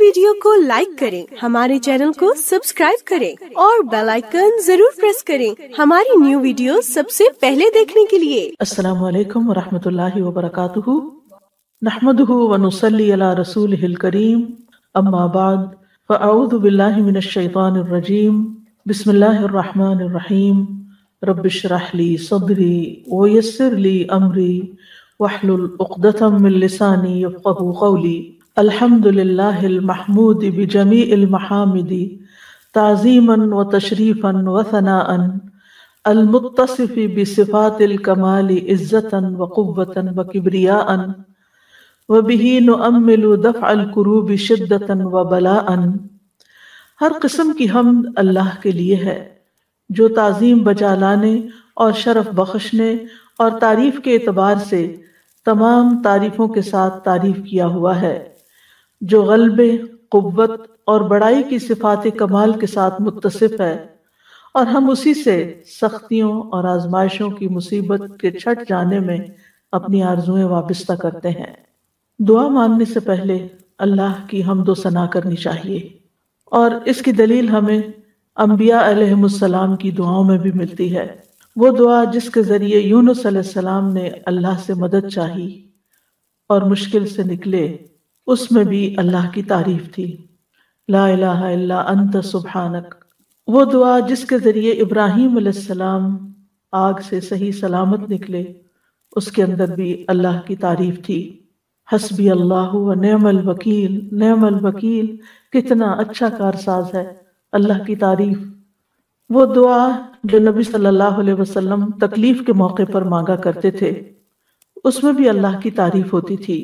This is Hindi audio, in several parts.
वीडियो को लाइक करें, हमारे चैनल को सब्सक्राइब करें और बेल आइकन ज़रूर प्रेस करें हमारी न्यू वीडियो सबसे पहले देखने के लिए। अस्सलाम वालेकुम वरहमतुल्लाहि वबरकातुहू। नहमदुहु व नुसल्ली अला रसूलिहिल करीम। अम्मा बाद। फ़अऊज़ु बिल्लाहि मिनश शैतानिर रजीम। बिस्मिल्लाहिर रहमानिर रहीम। रब्बिशरह ली सदरी व यस्सिर ली अमरी। वहलुल उक़दतम मिन लिसानी यफ़क़हू क़ौली। अलहमदिल्लामहमूद बजमी महामदी ताज़ीमन व तशरीफ़न व सनाअन अलमुतसफ़ी बसिफ़ातिलकमाल इज़्ज़ता व क़वता व किब्रियान व बहीन अमिल दफ़लकरूब शिद्दता व बलाअन हर किस्म की हम अल्लाह के लिए है, जो ताज़ीम बचा लाने और शरफ बख्शने और तारीफ़ के अतबार से तमाम तारीफ़ों के साथ तारीफ़ किया हुआ है। जो गलबे कुत और बड़ाई की सिफात कमाल के साथ मुतसिफ है और हम उसी से सख्तियों और आजमाइशों की मुसीबत के छट जाने में अपनी आरजुएँ वाबस्ता करते हैं। दुआ मांगने से पहले अल्लाह की हम दो सना करनी चाहिए और इसकी दलील हमें अम्बिया अलैहिस्सलाम की दुआओं में भी मिलती है। वो दुआ जिसके ज़रिए यूनुस अलैहिस्सलाम ने अल्लाह से मदद चाही और मुश्किल से निकले उसमें भी अल्लाह की तारीफ़ थी। ला इल्ला अंत सुबहानक। वो दुआ जिसके ज़रिए इब्राहिम आग से सही सलामत निकले, उसके अंदर भी अल्लाह की तारीफ़ थी। हसबी अल्लाह व नेमल वकील नेमल वकील, कितना अच्छा कारसाज है, अल्लाह की तारीफ़। वो दुआ जो नबी सल्लल्लाहु अलैहि वसल्लम तकलीफ़ के मौके पर मांगा करते थे, उसमें भी अल्लाह की तारीफ़ होती थी।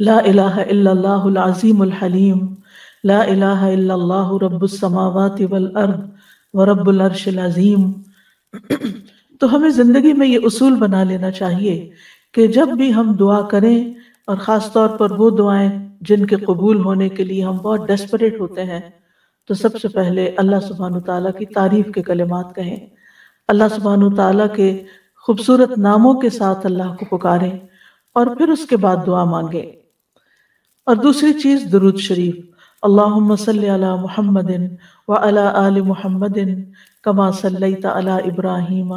ला हलीम, ला इलाहा इल्लल्लाहु रब्बुस समावाति वल अर्द व रब्बुल अर्शिल अजीम। तो हमें ज़िंदगी में ये उसूल बना लेना चाहिए कि जब भी हम दुआ करें, और ख़ास तौर पर वो दुआएँ जिनके कबूल होने के लिए हम बहुत डेस्परेट होते हैं तो सबसे पहले अल्लाह सुबहान ताला की तारीफ़ के कलिमात कहें। अल्लाह सुबहान ताला के खूबसूरत नामों के साथ अल्लाह को पुकारें और फिर उसके बाद दुआ मांगे। और दूसरी चीज़, दरूद शरीफ। सल्ली अला मुहम्मदिन व अला आलि मुहम्मदिन कमा सल्लैता अला इब्राहीम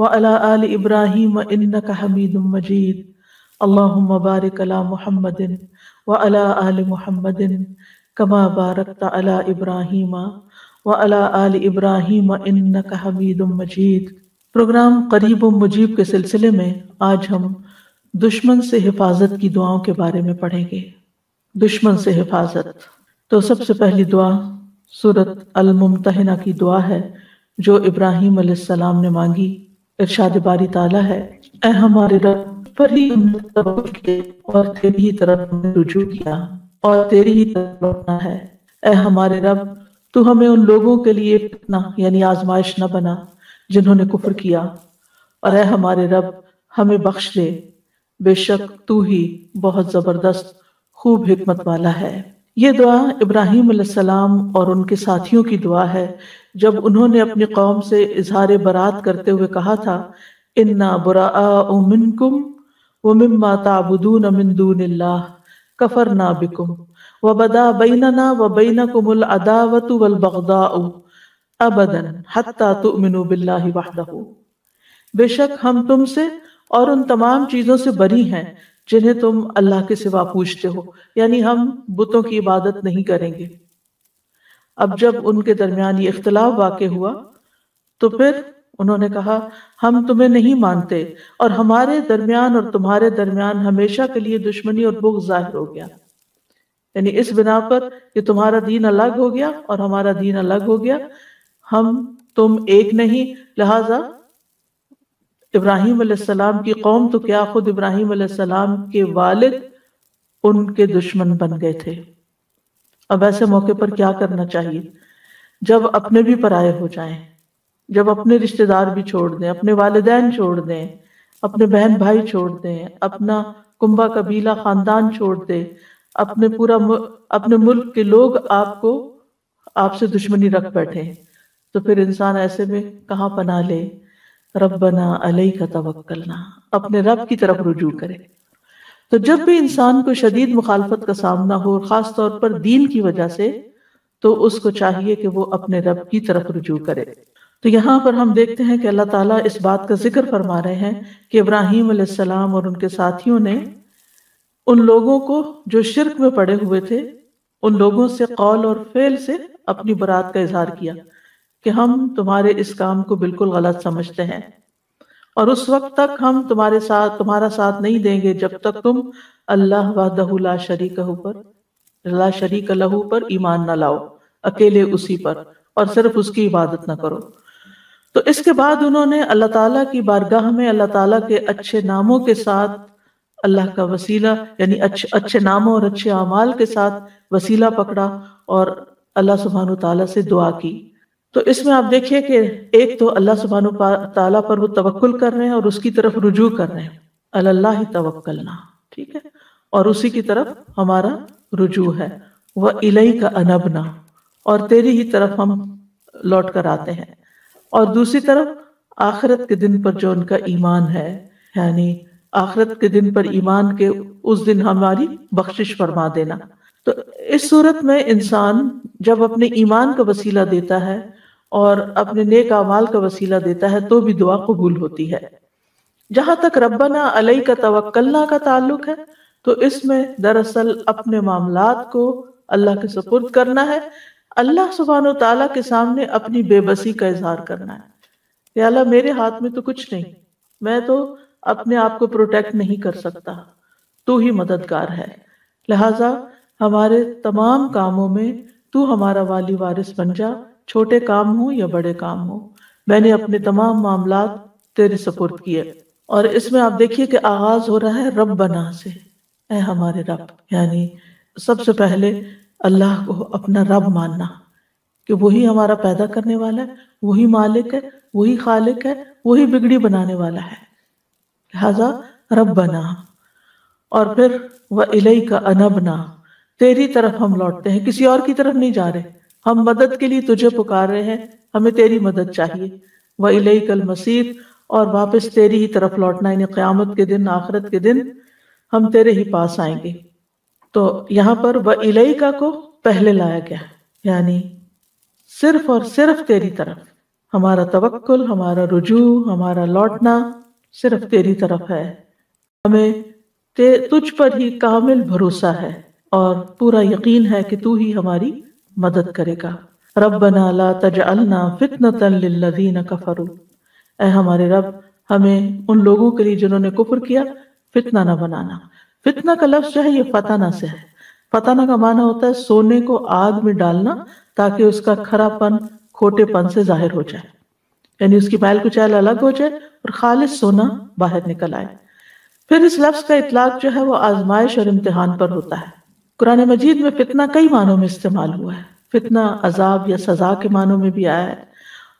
व अला आलि इब्राहीम इन्नका हमीदुम मजीद। अल्लाहुम्म बारिक अला मुहम्मदिन व अला आलि मुहम्मदिन कमा बारकता अला इब्राहीम व अला आलि इब्राहीम इन्नका हमीदुम मजीद। प्रोग्राम करीब मुजीब के सिलसिले में आज हम दुश्मन से हिफाजत की दुआओं के बारे में पढ़ेंगे। दुश्मन से हिफाजत। तो सबसे पहली दुआ सूरत अल मुमतहिना की दुआ है, जो इब्राहिम सलाम ने मांगी। इरशाद बारी ताला है ए हमारे रब, पर ही और तेरी ही तरफ़ हमने रुजू किया और तेरी ही तरफ़ लौटना है। ए हमारे रब, तू हमें उन लोगों के लिए फितना यानी आजमाइश न बना, जिन्होंने कुफर किया। और ए हमारे रब, हमें बख्श दे। बेशक तू ही बहुत ज़बरदस्त खूब हिकमत वाला है। ये दुआ इब्राहिम सलाम और उनके साथियों की दुआ है। जब उन्होंने अपनी कौम से इजहार बरात करते हुए कहा था, इन्ना बुरा मिनकुम व मिम्मा ताबुदून मिन दूनिल्लाह, कफरना बिकुम व बदा बैनना व बैनकुमुल अदावतु वल बगदाउ अबदन हत्ता तुमिनु बिल्लाहि वहदहु। बेशक हम तुमसे और उन तमाम चीज़ों से बरी हैं जिन्हें तुम अल्लाह के सिवा पूछते हो। यानी हम बुतों की इबादत नहीं करेंगे। अब जब उनके दरमियान ये इख्तलाफ वाक़ हुआ तो फिर उन्होंने कहा, हम तुम्हें नहीं मानते और हमारे दरमियान और तुम्हारे दरमियान हमेशा के लिए दुश्मनी और बुग ज़ाहिर हो गया। यानी इस बिना पर कि तुम्हारा दीन अलग हो गया और हमारा दीन अलग हो गया। हम तुम एक नहीं, लिहाजा इब्राहिम की कौम तो क्या खुद इब्राहिम के वालिद उनके दुश्मन बन गए थे? अब ऐसे मौके पर क्या करना चाहिए? जब अपने भी पराये हो जाएँ, जब अपने रिश्तेदार भी छोड़ दें अपने वालदेन छोड़ दें अपने बहन भाई छोड़ दें अपना कुंभा कबीला खानदान छोड़ दें अपने पूरा अपने मुल्क के लोग आपको आपसे दुश्मनी रख बैठे तो फिर इंसान ऐसे में कहा पना ले? रबना अलई का तवक्लना अपने रब की तरफ़ रुजू करे। तो जब भी इंसान को शदीद मुखालफत का सामना हो खास तौर पर दीन की वजह से तो उसको चाहिए कि वो अपने रब की तरफ़ रुजू करे। तो यहाँ पर हम देखते हैं कि अल्लाह ताला इस बात का ज़िक्र फरमा रहे हैं कि इब्राहिम सलाम और उनके साथियों ने उन लोगों को जो शिरक में पड़े हुए थे, उन लोगों से कौल और फेल से अपनी बरात का इजहार किया। कि हम तुम्हारे इस काम को बिल्कुल गलत समझते हैं। और उस वक्त तक हम तुम्हारे साथ, तुम्हारा साथ नहीं देंगे जब तक तुम अल्लाह वादहुला शरीक पर, ला शरीक लहू पर ईमान ना लाओ, अकेले उसी पर, और सिर्फ़ उसकी इबादत ना करो। तो इसके बाद उन्होंने अल्लाह ताला की बारगाह में, अल्लाह ताला के अच्छे नामों के साथ, अल्लाह का वसीला, यानी अच्छे अच्छे नामों और अच्छे अमाल के साथ वसीला पकड़ा और अल्लाह सुबहान तला से दुआ की। तो इसमें आप देखिए कि एक तो अल्लाह सुबहान ताला पर वो तवक्ल कर रहे हैं और उसकी तरफ़ रुजू कर रहे हैं। अल्लाह ही तवक्लना ठीक है? और उसी की तरफ़ हमारा रुजू है। वह इलही का अनबना, और तेरी ही तरफ़ हम लौट कर आते हैं। और दूसरी तरफ़ आखिरत के दिन पर जो उनका ईमान है, यानी आखिरत के दिन पर ईमान के उस दिन हमारी बख्शिश फरमा देना। तो इस सूरत में इंसान जब अपने ईमान का वसीला देता है और अपने नेक अमाल का वसीला देता है तो भी दुआ कबूल होती है। जहाँ तक रब्बना अलई का तवक्लना का ताल्लुक है तो इसमें दरअसल अपने मामलात को अल्लाह के सपुर्द करना है अल्लाह सुबहान ताला के सामने अपनी बेबसी का इजहार करना है। अल्लाह मेरे हाथ में तो कुछ नहीं मैं तो अपने आप को प्रोटेक्ट नहीं कर सकता तू ही मददगार है। लिहाजा हमारे तमाम कामों में तू हमारा वाली वारिस बन जा छोटे काम हो या बड़े काम हो, मैंने अपने तमाम मामला तेरे सपुर्द किए। और इसमें आप देखिए कि आगाज़ हो रहा है रब बना से। ए हमारे रब, यानी सबसे पहले अल्लाह को अपना रब मानना कि वही हमारा पैदा करने वाला है, वही मालिक है, वही खालिक है, वही बिगड़ी बनाने वाला है। लिहाजा रब बना। और फिर वह इलई का अनबना, तेरी तरफ़ हम लौटते हैं, किसी और की तरफ़ नहीं जा रहे। हम मदद के लिए तुझे पुकार रहे हैं। हमें तेरी मदद चाहिए। वह इलई कल मसीर और वापस तेरी ही तरफ़ लौटना यानी क़यामत के दिन, आखिरत के दिन हम तेरे ही पास आएँगे। तो यहाँ पर वह इलेका को पहले लाया गया, यानी सिर्फ़ और सिर्फ़ तेरी तरफ़। हमारा तवक्कुल, हमारा रुजू, हमारा लौटना सिर्फ़ तेरी तरफ़ है। हमें तुझ पर ही कामिल भरोसा है, और पूरा यकीन है कि तू ही हमारी मदद करेगा। रब्बना ला तजअलना फितनतन लिल्लज़ीन कफरू। ऐ हमारे रब, हमें उन लोगों के लिए जिन्होंने कुफर किया, फितना ना बनाना। फितना का लफ्ज है, ये फताना से है। फताना का माना होता है सोने को आग में डालना, ताकि उसका खरापन, खोटेपन से ज़ाहिर हो जाए। यानी उसकी मैल कुचैल अलग हो जाए और खालिश सोना बाहर निकल आए। फिर इस लफ्ज का इतलाक जो है, वो आजमाइश और इम्तिहान पर होता है। कुरान मजीद में फितना कई मानों में इस्तेमाल हुआ है। फितना अजाब या सजा के मानों में भी आया है।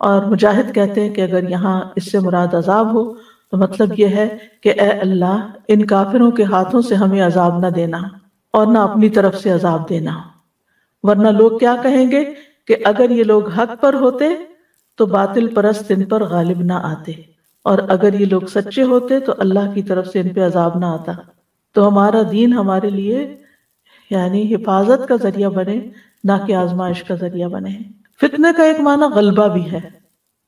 और मुजाहिद कहते हैं कि अगर यहाँ इससे मुराद अजाब हो तो मतलब यह है कि ए अल्लाह, इन काफिरों के हाथों से हमें अजाब ना देना और ना अपनी तरफ़ से अजाब देना। वरना लोग क्या कहेंगे कि अगर ये लोग हक पर होते तो बातिल परस्त इन पर गालिब ना आते। और अगर ये लोग सच्चे होते तो अल्लाह की तरफ़ से इन पे अजाब ना आता। तो हमारा दीन हमारे लिए यानी हिफाजत का ज़रिया बने, ना कि आजमाइश का ज़रिया बने। फितने का एक माना गलबा भी है।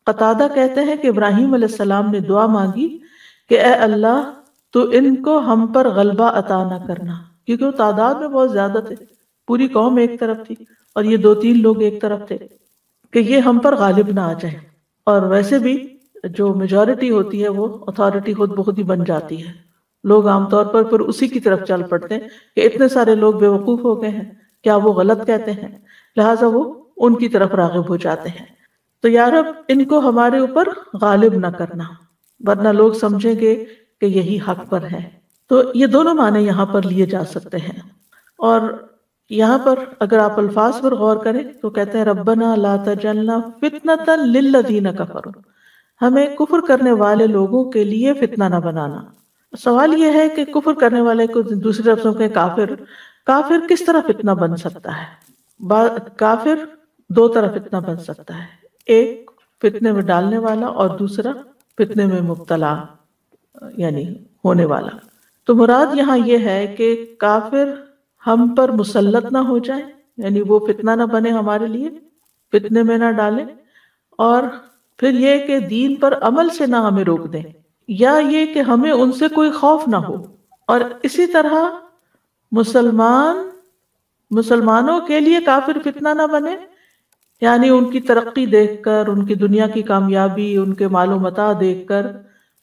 कतादा कहते हैं कि इब्राहिम ने दुआ मांगी कि, ए अल्लाह तो इनको हम पर गलबा अता ना करना। क्योंकि वो तादाद में बहुत ज़्यादा थे। पूरी कौम एक तरफ़ थी और ये दो तीन लोग एक तरफ़ थे कि ये हम पर गालिब ना आ जाए। और वैसे भी जो मेजोरिटी होती है वो अथॉरिटी खुद बहुत ही बन जाती है। लोग आमतौर पर फिर उसी की तरफ़ चल पड़ते हैं कि इतने सारे लोग बेवकूफ़ हो गए हैं। क्या वो गलत कहते हैं? लिहाजा वो उनकी तरफ़ रागिब हो जाते हैं। तो यार अब इनको हमारे ऊपर गालिब ना करना, वरना लोग समझेंगे कि यही हक पर है। तो ये दोनों माने यहाँ पर लिए जा सकते हैं। और यहाँ पर अगर आप अल्फाज पर गौर करें तो कहते हैं, रब्बना ला तजलना फितनतन लिल्लदीन कफर। हमें कुफर करने वाले लोगों के लिए फितना ना बनाना। सवाल यह है कि कुफर करने वाले को दूसरे लफ्जों के काफिर काफिर किस तरह फितना बन सकता है? काफिर दो तरह फितना बन सकता है। एक, फितने में डालने वाला और दूसरा, फितने में मुबतला, यानी होने वाला। तो मुराद यहाँ यह है कि काफिर हम पर मुसलत ना हो जाए, यानी वो फितना ना बने हमारे लिए, फितने में ना डाले, और फिर ये कि दीन पर अमल से ना हमें रोक दें। या ये कि हमें उनसे कोई खौफ ना हो। और इसी तरह मुसलमान, मुसलमानों के लिए काफिर फितना ना बने। यानी उनकी तरक्की देखकर, उनकी दुनिया की कामयाबी, उनके मालूम मता देखकर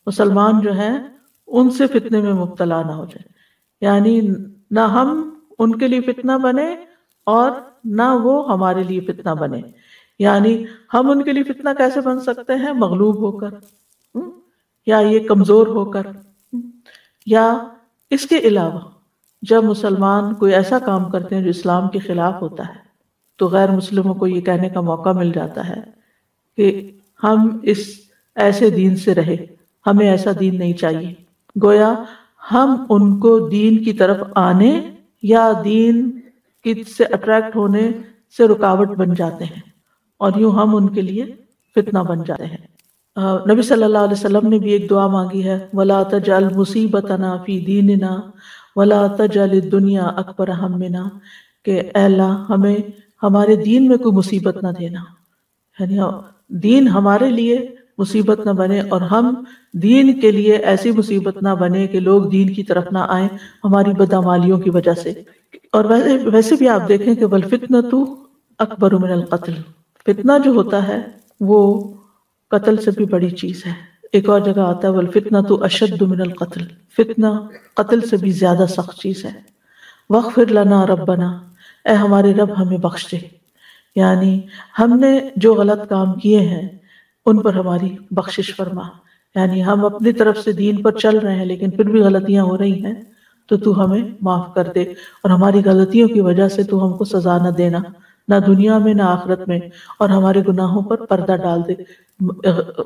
मुसलमान जो हैं, उनसे फितने में मुबतला ना हो जाए। यानी ना हम उनके लिए फितना बने और ना वो हमारे लिए फितना बने। यानी हम उनके लिए फितना कैसे बन सकते हैं? मगलूब होकर? या ये कमज़ोर होकर? या इसके अलावा, जब मुसलमान कोई ऐसा काम करते हैं जो इस्लाम के खिलाफ होता है तो गैर मुस्लिमों को ये कहने का मौका मिल जाता है कि हम इस ऐसे दीन से रहे, हमें ऐसा दीन नहीं चाहिए गोया, हम उनको दीन की तरफ़ आने या दीन की से अट्रैक्ट होने से रुकावट बन जाते हैं और यूँ हम उनके लिए फितना बन जाते हैं नबी सल्लल्लाहु अलैहि वसल्लम ने भी एक दुआ मांगी है, वला तजल मुसीबतना फ़ी दीनना, वला तजल दुनिया अकबर हमना के अल्लाह, हमें हमारे दीन में कोई मुसीबत ना देना। यानी दीन हमारे लिए मुसीबत ना बने और हम दीन के लिए ऐसी मुसीबत ना बने कि लोग दीन की तरफ़ ना आए हमारी बदामालियों की वजह से। और वैसे वैसे भी आप देखें कि बल फितना तो अकबर मिनल कत्ल। फितना जो होता है, वो कत्ल से भी बड़ी चीज़ है। एक और जगह आता है फितना तो अशद मिनल कत्ल। फितना कत्ल से भी ज़्यादा सख्त चीज़ है। वक़ फिर लना रबना ए हमारे रब हमें बख्श दे। यानी हमने जो गलत काम किए हैं, उन पर हमारी बख्शिश फरमा। यानी हम अपनी तरफ़ से दीन पर चल रहे हैं, लेकिन फिर भी गलतियाँ हो रही हैं तो तू हमें माफ़ कर दे। और हमारी गलतियों की वजह से तू हमको सजा न देना। ना दुनिया में ना आखरत में और हमारे गुनाहों पर पर्दा डाल दे।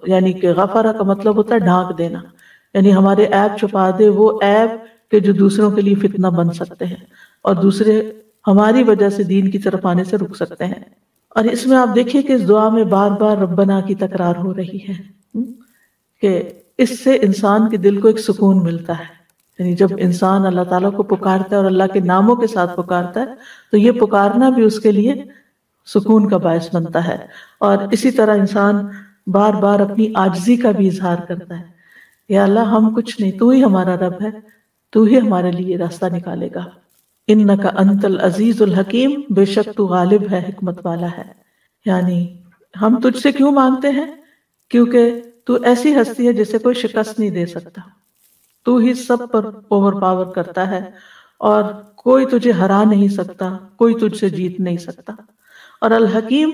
यानी कि गफारा का मतलब होता है ढांक देना। यानी हमारे ऐप छुपा दे वो ऐप के जो दूसरों के लिए फितना बन सकते हैं और दूसरे हमारी वजह से दीन की तरफ़ आने से रुक सकते हैं। और इसमें आप देखिए कि इस दुआ में बार बार रब्बना की तकरार हो रही है। हम्म, कि इससे इंसान के दिल को एक सुकून मिलता है। यानी जब इंसान अल्लाह ताला को पुकारता है और अल्लाह के नामों के साथ पुकारता है तो ये पुकारना भी उसके लिए सुकून का बायस बनता है। और इसी तरह इंसान बार बार अपनी आजजी का भी इजहार करता है। या अल्लाह हम कुछ नहीं तू ही हमारा रब है तू ही हमारे लिए रास्ता निकालेगा। इन न का अंतल अज़ीज़ अजीजुल हकीम बेशक तू गालिब है हिकमत वाला है। यानी हम तुझसे क्यों मांगते हैं? क्योंकि तू ऐसी हस्ती है जिसे कोई शिकस्त नहीं दे सकता। तू ही सब पर ओवर पावर करता है और कोई तुझे हरा नहीं सकता, कोई तुझसे जीत नहीं सकता। और अल हकीम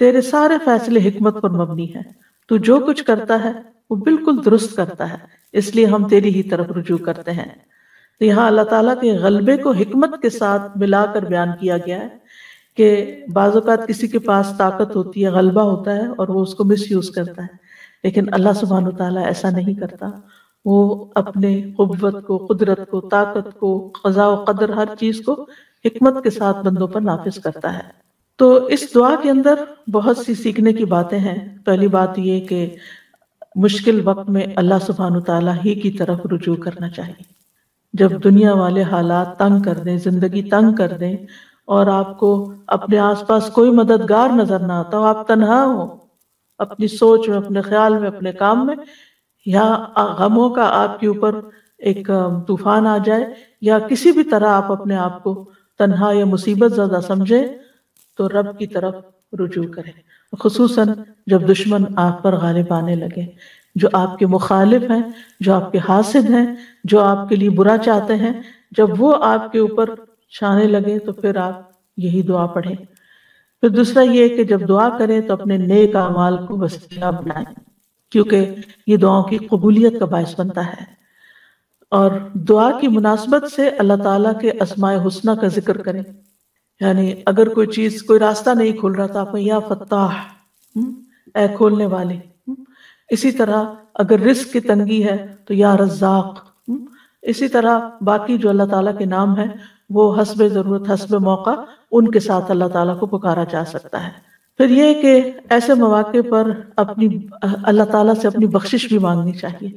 तेरे सारे फैसले हिकमत पर मबनी है। तू जो कुछ करता है, वो बिल्कुल दुरुस्त करता है। इसलिए हम तेरी ही तरफ़ रुजू करते हैं। तो यहाँ अल्लाह ताला के गलबे को हिकमत के साथ मिलाकर बयान किया गया है कि बाज़ात किसी के पास ताकत होती है, गलबा होता है और वो उसको मिस यूज़ करता है। लेकिन अल्लाह सुबहान तला ऐसा नहीं करता। वो अपने कुत को, कुदरत को, ताकत को, खजा कदर हर चीज़ को हिकमत के साथ बंदों पर नाफिज करता है। तो इस दुआ के अंदर बहुत सी सीखने की बातें हैं। पहली बात ये कि मुश्किल वक्त में अल्लाह सुबहान तला ही की तरफ़ रुजू करना चाहिए। जब दुनिया वाले हालात तंग कर दें, ज़िंदगी तंग कर दें और आपको अपने आसपास कोई मददगार नज़र ना आता हो आप तनहा हो। अपनी सोच में, अपने ख्याल में, अपने काम में या गमों का आपके ऊपर एक तूफ़ान आ जाए, या किसी भी तरह आप अपने आप को तनहा या मुसीबत ज़्यादा समझे तो रब की तरफ़ रुजू करें। खसूसन जब दुश्मन आप पर गालिब आने लगे, जो आपके मुखालिफ हैं, जो आपके हासिद हैं, जो आपके लिए बुरा चाहते हैं, जब वो आपके ऊपर छाने लगे तो फिर आप यही दुआ पढ़ें। फिर दूसरा ये कि जब दुआ करें तो अपने नेक अमाल को वसीला बनाएँ। क्योंकि ये दुआओं की कबूलियत का बायस बनता है। और दुआ की मुनासबत से अल्लाह ताला के असमाय हुसना का ज़िक्र करें। यानी अगर कोई चीज़ कोई रास्ता नहीं खुल रहा था आप या फताह हम्म, ए खोलने वाले हम्म, इसी तरह अगर रिस्क की तंगी है तो या रज्जाक हम्म, इसी तरह बाकी जो अल्लाह ताला के नाम है वो हसब ज़रूरत हसब मौका उनके साथ अल्लाह ताला को पुकारा जा सकता है। फिर ये कि ऐसे मौके पर अपनी, अल्लाह ताला से अपनी बख्शिश भी मांगनी चाहिए।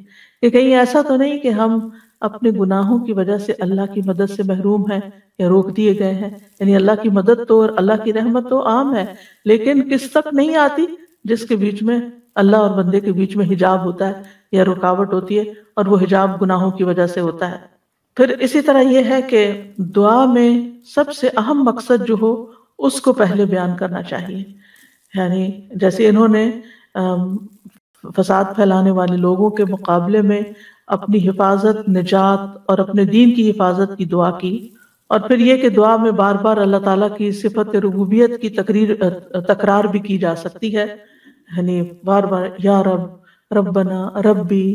कि कहीं ऐसा तो नहीं कि हम अपने गुनाहों की वजह से अल्लाह की मदद से महरूम है या रोक दिए गए हैं। यानी अल्लाह की मदद तो और अल्लाह की रहमत तो आम है, लेकिन किस तक नहीं आती जिसके बीच में अल्लाह और बंदे के बीच में हिजाब होता है या रुकावट होती है और वो हिजाब गुनाहों की वजह से होता है। फिर इसी तरह यह है कि दुआ में सबसे अहम मकसद जो हो, उसको पहले बयान करना चाहिए। यानी जैसे इन्होंने फसाद फैलाने वाले लोगों के मुकाबले में अपनी हिफाजत, निजात और अपने दीन की हिफाजत की दुआ की और फिर यह कि दुआ में बार बार अल्लाह ताला की सिफत रबूबियत की तकरीर तकरार भी की जा सकती है। यानी बार बार या रब, रब्बना, रब्बी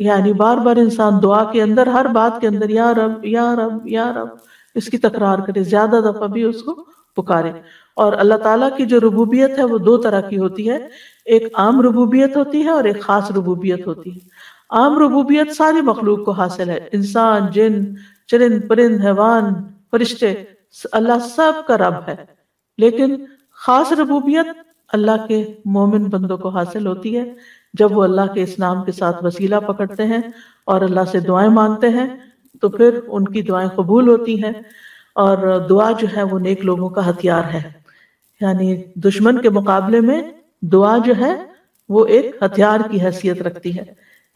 यानी बार बार इंसान दुआ के अंदर, हर बात के अंदर, या रब या रब या रब इसकी तकरार करे, ज़्यादा दफ़ा भी उसको पुकारे। और अल्लाह ताला की जो रबूबियत है वो दो तरह की होती है। एक आम रबूबियत होती है और एक खास रबूबियत होती है। आम रबूबियत सारी मखलूक को हासिल है। इंसान, जिन चरिंद परिंद, हैवान, फरिश्ते, अल्लाह सब का रब है। लेकिन खास रबूबियत अल्लाह के मोमिन बंदों को हासिल होती है। जब वो अल्लाह के इस्लाम के साथ वसीला पकड़ते हैं और अल्लाह से दुआएँ मांगते हैं तो फिर उनकी दुआएँ कबूल होती हैं। और दुआ जो है वो नेक लोगों का हथियार है। यानी दुश्मन के मुकाबले में दुआ जो है, वो एक हथियार की हैसियत रखती है।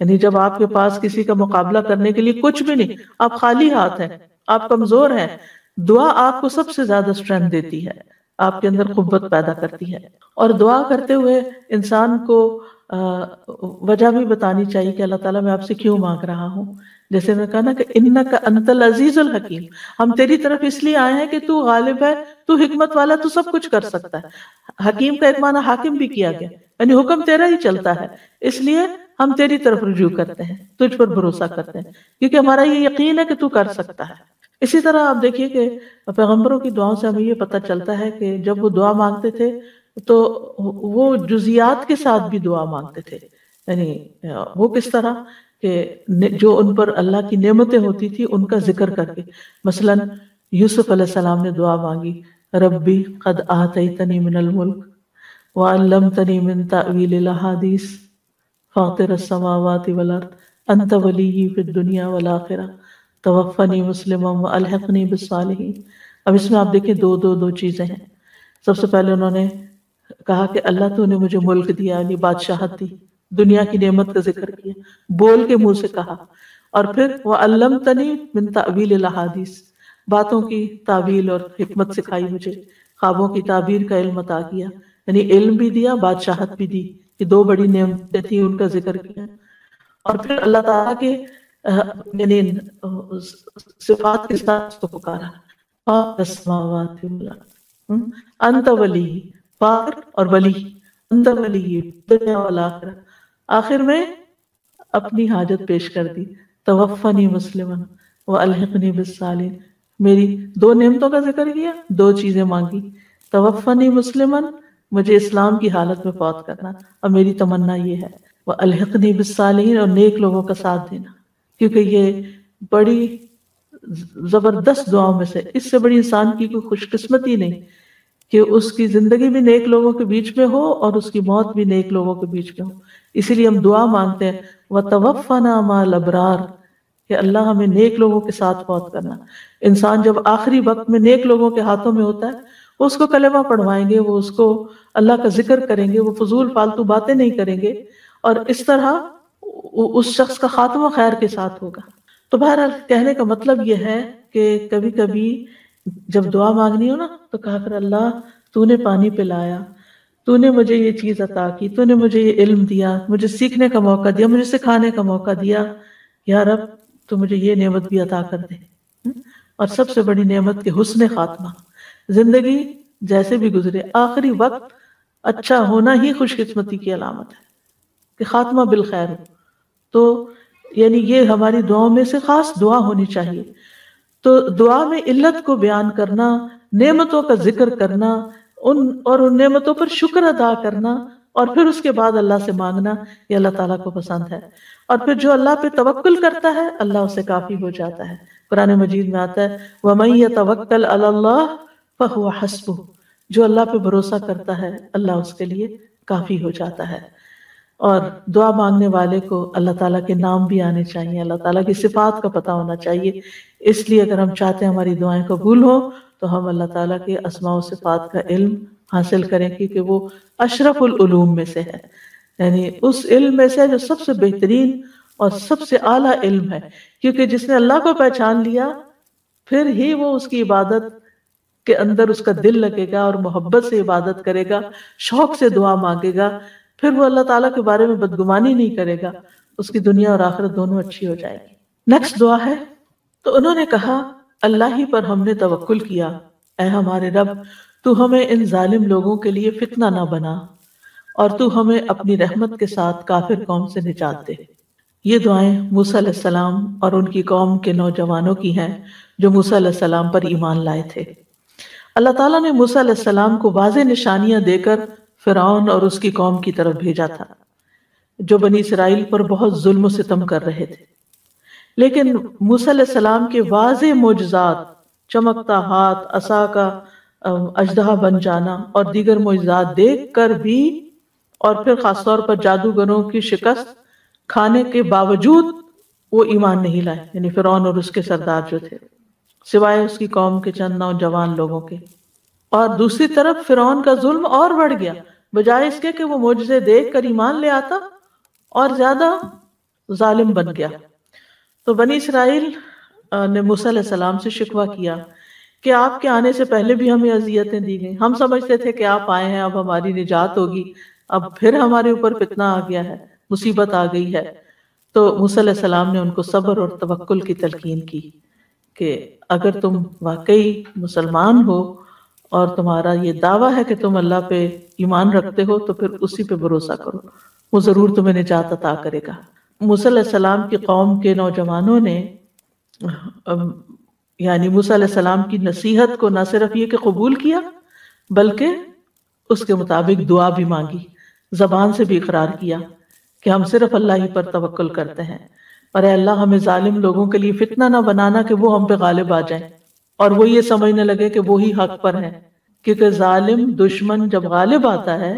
यानी जब आपके पास किसी का मुकाबला करने के लिए कुछ भी नहीं, आप खाली हाथ हैं, आप कमज़ोर हैं, दुआ आपको सबसे ज़्यादा स्ट्रेंथ देती है, आपके अंदर कुत पैदा करती है। और दुआ करते हुए इंसान को वजह भी बतानी चाहिए कि अल्लाह ताला मैं आपसे क्यों मांग रहा हूँ। जैसे मैं कहा ना कि इन्ना का अंतल अजीजुल हकीम। हम तेरी तरफ़ इसलिए आए हैं कि तू गालिब है, तू हिकमत वाला, तू सब कुछ कर सकता है। हकीम का एक माना हाकिम भी किया गया, यानी हुक्म तेरा ही चलता है। इसलिए हम तेरी तरफ़ रुजू करते हैं, तुझ पर भरोसा करते हैं, क्योंकि हमारा ये यकीन है कि तू कर सकता है। इसी तरह आप देखिए कि पैगंबरों की दुआओं से हमें ये पता चलता है कि जब वो दुआ मांगते थे तो वो जुजियात के साथ भी दुआ मांगते थे। यानी वो किस तरह? कि जो उन पर अल्लाह की नेमतें होती थी, उनका ज़िक्र करके। मसलन, यूसुफ सलाम ने दुआ मांगी, रब्बी कद आतनी मिनल मुल्क वल्लम तनी मिन तावील हदीस फातिर समावात वलर अंत वली फिर दुनिया वलाखिरा तवफ़नी मुस्लिम अलहकनी बिसालही अब इसमें आप देखें, दो दो दो चीज़ें हैं। सबसे पहले उन्होंने कहा कि अल्लाह तूने मुझे मुल्क दिया, यानी बादशाहत दी। दुनिया की नेमत का ज़िक्र किया। बोल के मुँह से कहा। और फिर वह अल्लम तनी मिन तावील हदीस बातों की तावील और हिकमत सिखाई मुझे। ख्वाबों की ताबीर का इल्म अता किया। यानी इल्म भी दिया, बादशाहत भी दी कि दो बड़ी नेमतें थी उनका ज़िक्र किया। और फिर अल्लाह ताला के सिफात के साथ पुकारा। अंत वली पार और वली। अंत वली, दुनिया वाला आखिर में अपनी हाजत पेश कर दी। तवफ़नी मुस्लिम व अलहकनी बिसालिन मेरी दो नेमतों का ज़िक्र किया, दो चीज़ें मांगी। तवफ़नी मुस्लिमन, मुझे इस्लाम की हालत में फौत करना। और मेरी तमन्ना ये है वह अलहकनी बिसालिन और नेक लोगों का साथ देना। क्योंकि ये बड़ी ज़बरदस्त दुआओं में से, इससे बड़ी इंसान की कोई खुशकिस्मती नहीं कि उसकी ज़िंदगी भी नेक लोगों के बीच में हो और उसकी मौत भी नेक लोगों के बीच में हो। इसीलिए हम दुआ मांगते हैं व तवफ़ना माल अबरार कि अल्लाह हमें नेक लोगों के साथ फौत करना। इंसान जब आखिरी वक्त में नेक लोगों के हाथों में होता है, वो उसको कलेमा पढ़वाएँगे, वो उसको अल्लाह का ज़िक्र करेंगे, वो फजूल फालतू बातें नहीं करेंगे और इस तरह उस शख्स का खात्मा खैर के साथ होगा। तो बहरहाल कहने का मतलब यह है कि कभी कभी जब दुआ मांगनी हो ना तो कहा कर, अल्लाह, तूने पानी पिलाया तूने मुझे ये चीज़ अता की, तूने मुझे ये इल्म दिया, मुझे सीखने का मौका दिया, मुझे सिखाने का मौका दिया। यार अब तो मुझे ये नेमत भी अता कर दे हम्म? और सबसे बड़ी नेमत के हुस्न खात्मा। ज़िंदगी जैसे भी गुजरे, आखिरी वक्त अच्छा होना ही खुशकिस्मती की अलामत है, कि खात्मा बिल खैर हो। तो यानी ये हमारी दुआओं में से खास दुआ होनी चाहिए। तो दुआ में इल्लत को बयान करना, नेमतों का ज़िक्र करना उन और उन नेमतों पर शुक्र अदा करना और फिर उसके बाद अल्लाह से मांगना, ये अल्लाह ताला को पसंद है। और फिर जो अल्लाह पे तवक्ल करता है, अल्लाह उसे काफ़ी हो जाता है। कुरान मजीद में आता है वमई तवक्ल अल्लाह हसबु जो अल्लाह पे भरोसा करता है, अल्लाह उसके लिए काफ़ी हो जाता है। और दुआ मांगने वाले को अल्लाह ताला के नाम भी आने चाहिए, अल्लाह ताला की सिफात का पता होना चाहिए। इसलिए अगर हम चाहते हैं हमारी दुआएँ कबूल हो तो हम अल्लाह ताला के असमा सिफात का इल्म हासिल करें क्योंकि वो अशरफुल उलूम में से है। यानी उस इल्म में से जो सबसे बेहतरीन और सबसे आला इल्म है। क्योंकि जिसने अल्लाह को पहचान लिया, फिर ही वो उसकी इबादत के अंदर उसका दिल लगेगा और मोहब्बत से इबादत करेगा, शौक से दुआ मांगेगा। फिर वो अल्लाह ताला के बारे में बदगुमानी नहीं करेगा। उसकी दुनिया और आखिरत दोनों अच्छी हो जाएगी। नेक्स्ट दुआ है। तो उन्होंने कहा अल्लाह ही पर हमने तवक्कुल किया। ऐ हमारे रब, तू हमें इन जालिम लोगों के लिए फितना ना बना, और तू हमें अपनी रहमत के साथ काफिर कौम से निजात दे। ये दुआएँ मूसा सलाम और उनकी कौम के नौजवानों की हैं, जो मूसा सलाम पर ईमान लाए थे। अल्लाह ताला ने मूसा सलाम को वाज निशानियाँ देकर फिरौन और उसकी कौम की तरफ़ भेजा था, जो बनी इसराइल पर बहुत जुल्म सितम कर रहे थे। लेकिन मूसा सलाम के वाज मोजात चमकता हाथ, असा का अजदहा बन जाना और दीगर मोजात देख कर भी और फिर खासतौर पर जादूगरों की शिकस्त खाने के बावजूद वो ईमान नहीं लाए, यानी फिर और उसके सरदार जो थे। सिवाय उसकी कौम के चंद नौजवान लोगों के। और दूसरी तरफ़ फिर का जुल्म और बढ़ गया, बजाय इसके कि वो मुझसे देख कर ईमान ले आता और ज़्यादा जालिम बन गया। तो बनी इसराइल ने मूसा सलाम से शिकवा किया कि आपके आने से पहले भी हमें अजियतें दी गई। हम समझते थे कि आप आए हैं, अब हमारी निजात होगी। अब फिर हमारे ऊपर फितना आ गया है, मुसीबत आ गई है। तो मूसा सलाम ने उनको सब्र और तवक्ल की तलकीन की कि अगर तुम वाकई मुसलमान हो और तुम्हारा ये दावा है कि तुम अल्लाह पे ईमान रखते हो तो फिर उसी पे भरोसा करो। वो ज़रूर तुम्हें निजात अता करेगा। मूसलाम की कौम के नौजवानों ने यानी मूसा सलाम की नसीहत को न सिर्फ़ ये कि कबूल किया, बल्कि उसके मुताबिक दुआ भी मांगी, जबान से भी इकरार किया कि हम सिर्फ़ अल्लाह ही पर तवक्ल करते हैं। और अल्लाह, हमें जालिम लोगों के लिए फितना ना बनाना कि वो हम पे गालिब आ जाए। और वो ये समझने लगे कि वो ही हक पर है, क्योंकि जालिम दुश्मन जब गालिब आता है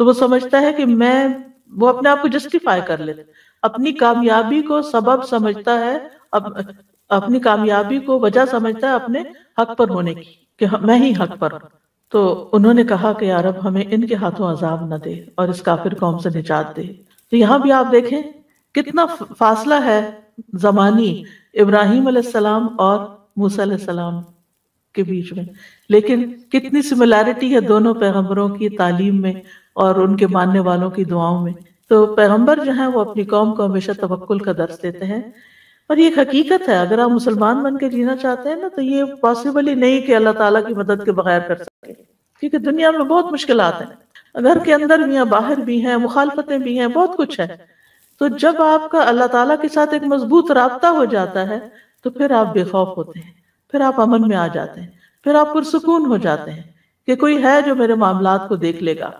तो वो समझता है कि मैं, वो अपने आप को जस्टिफाई कर ले अपनी कामयाबी को सबब समझता है, अब अपनी कामयाबी को वजह समझता है अपने हक पर होने की, कि मैं ही हक पर तो उन्होंने कहा कि यार अब हमें इनके हाथों अजाब न दे और इस काफिर कौम से निजात दे। तो यहाँ भी आप देखें, कितना फासला है जमानी इब्राहिम सलाम और मूसा सलाम के बीच में। लेकिन कितनी सिमिलैरिटी है दोनों पैगंबरों की तालीम में और उनके मानने वालों की दुआओं में। तो पैगंबर जो है वो अपनी कौम को हमेशा तवक्कुल का दर्ज देते हैं। और ये हकीकत है, अगर आप मुसलमान बन के जीना चाहते हैं ना तो ये पॉसिबल ही नहीं कि अल्लाह ताला की मदद के बगैर कर सके, क्योंकि दुनिया में बहुत मुश्किल हैं। घर के अंदर भी हैं, बाहर भी हैं, मुखालफतें भी हैं, बहुत कुछ है। तो जब आपका अल्लाह ताला के साथ एक मज़बूत रबता हो जाता है तो फिर आप बेखौफ होते हैं, फिर आप अमन में आ जाते हैं, फिर आप पुरसकून हो जाते हैं कि कोई है जो मेरे मामला को देख लेगा।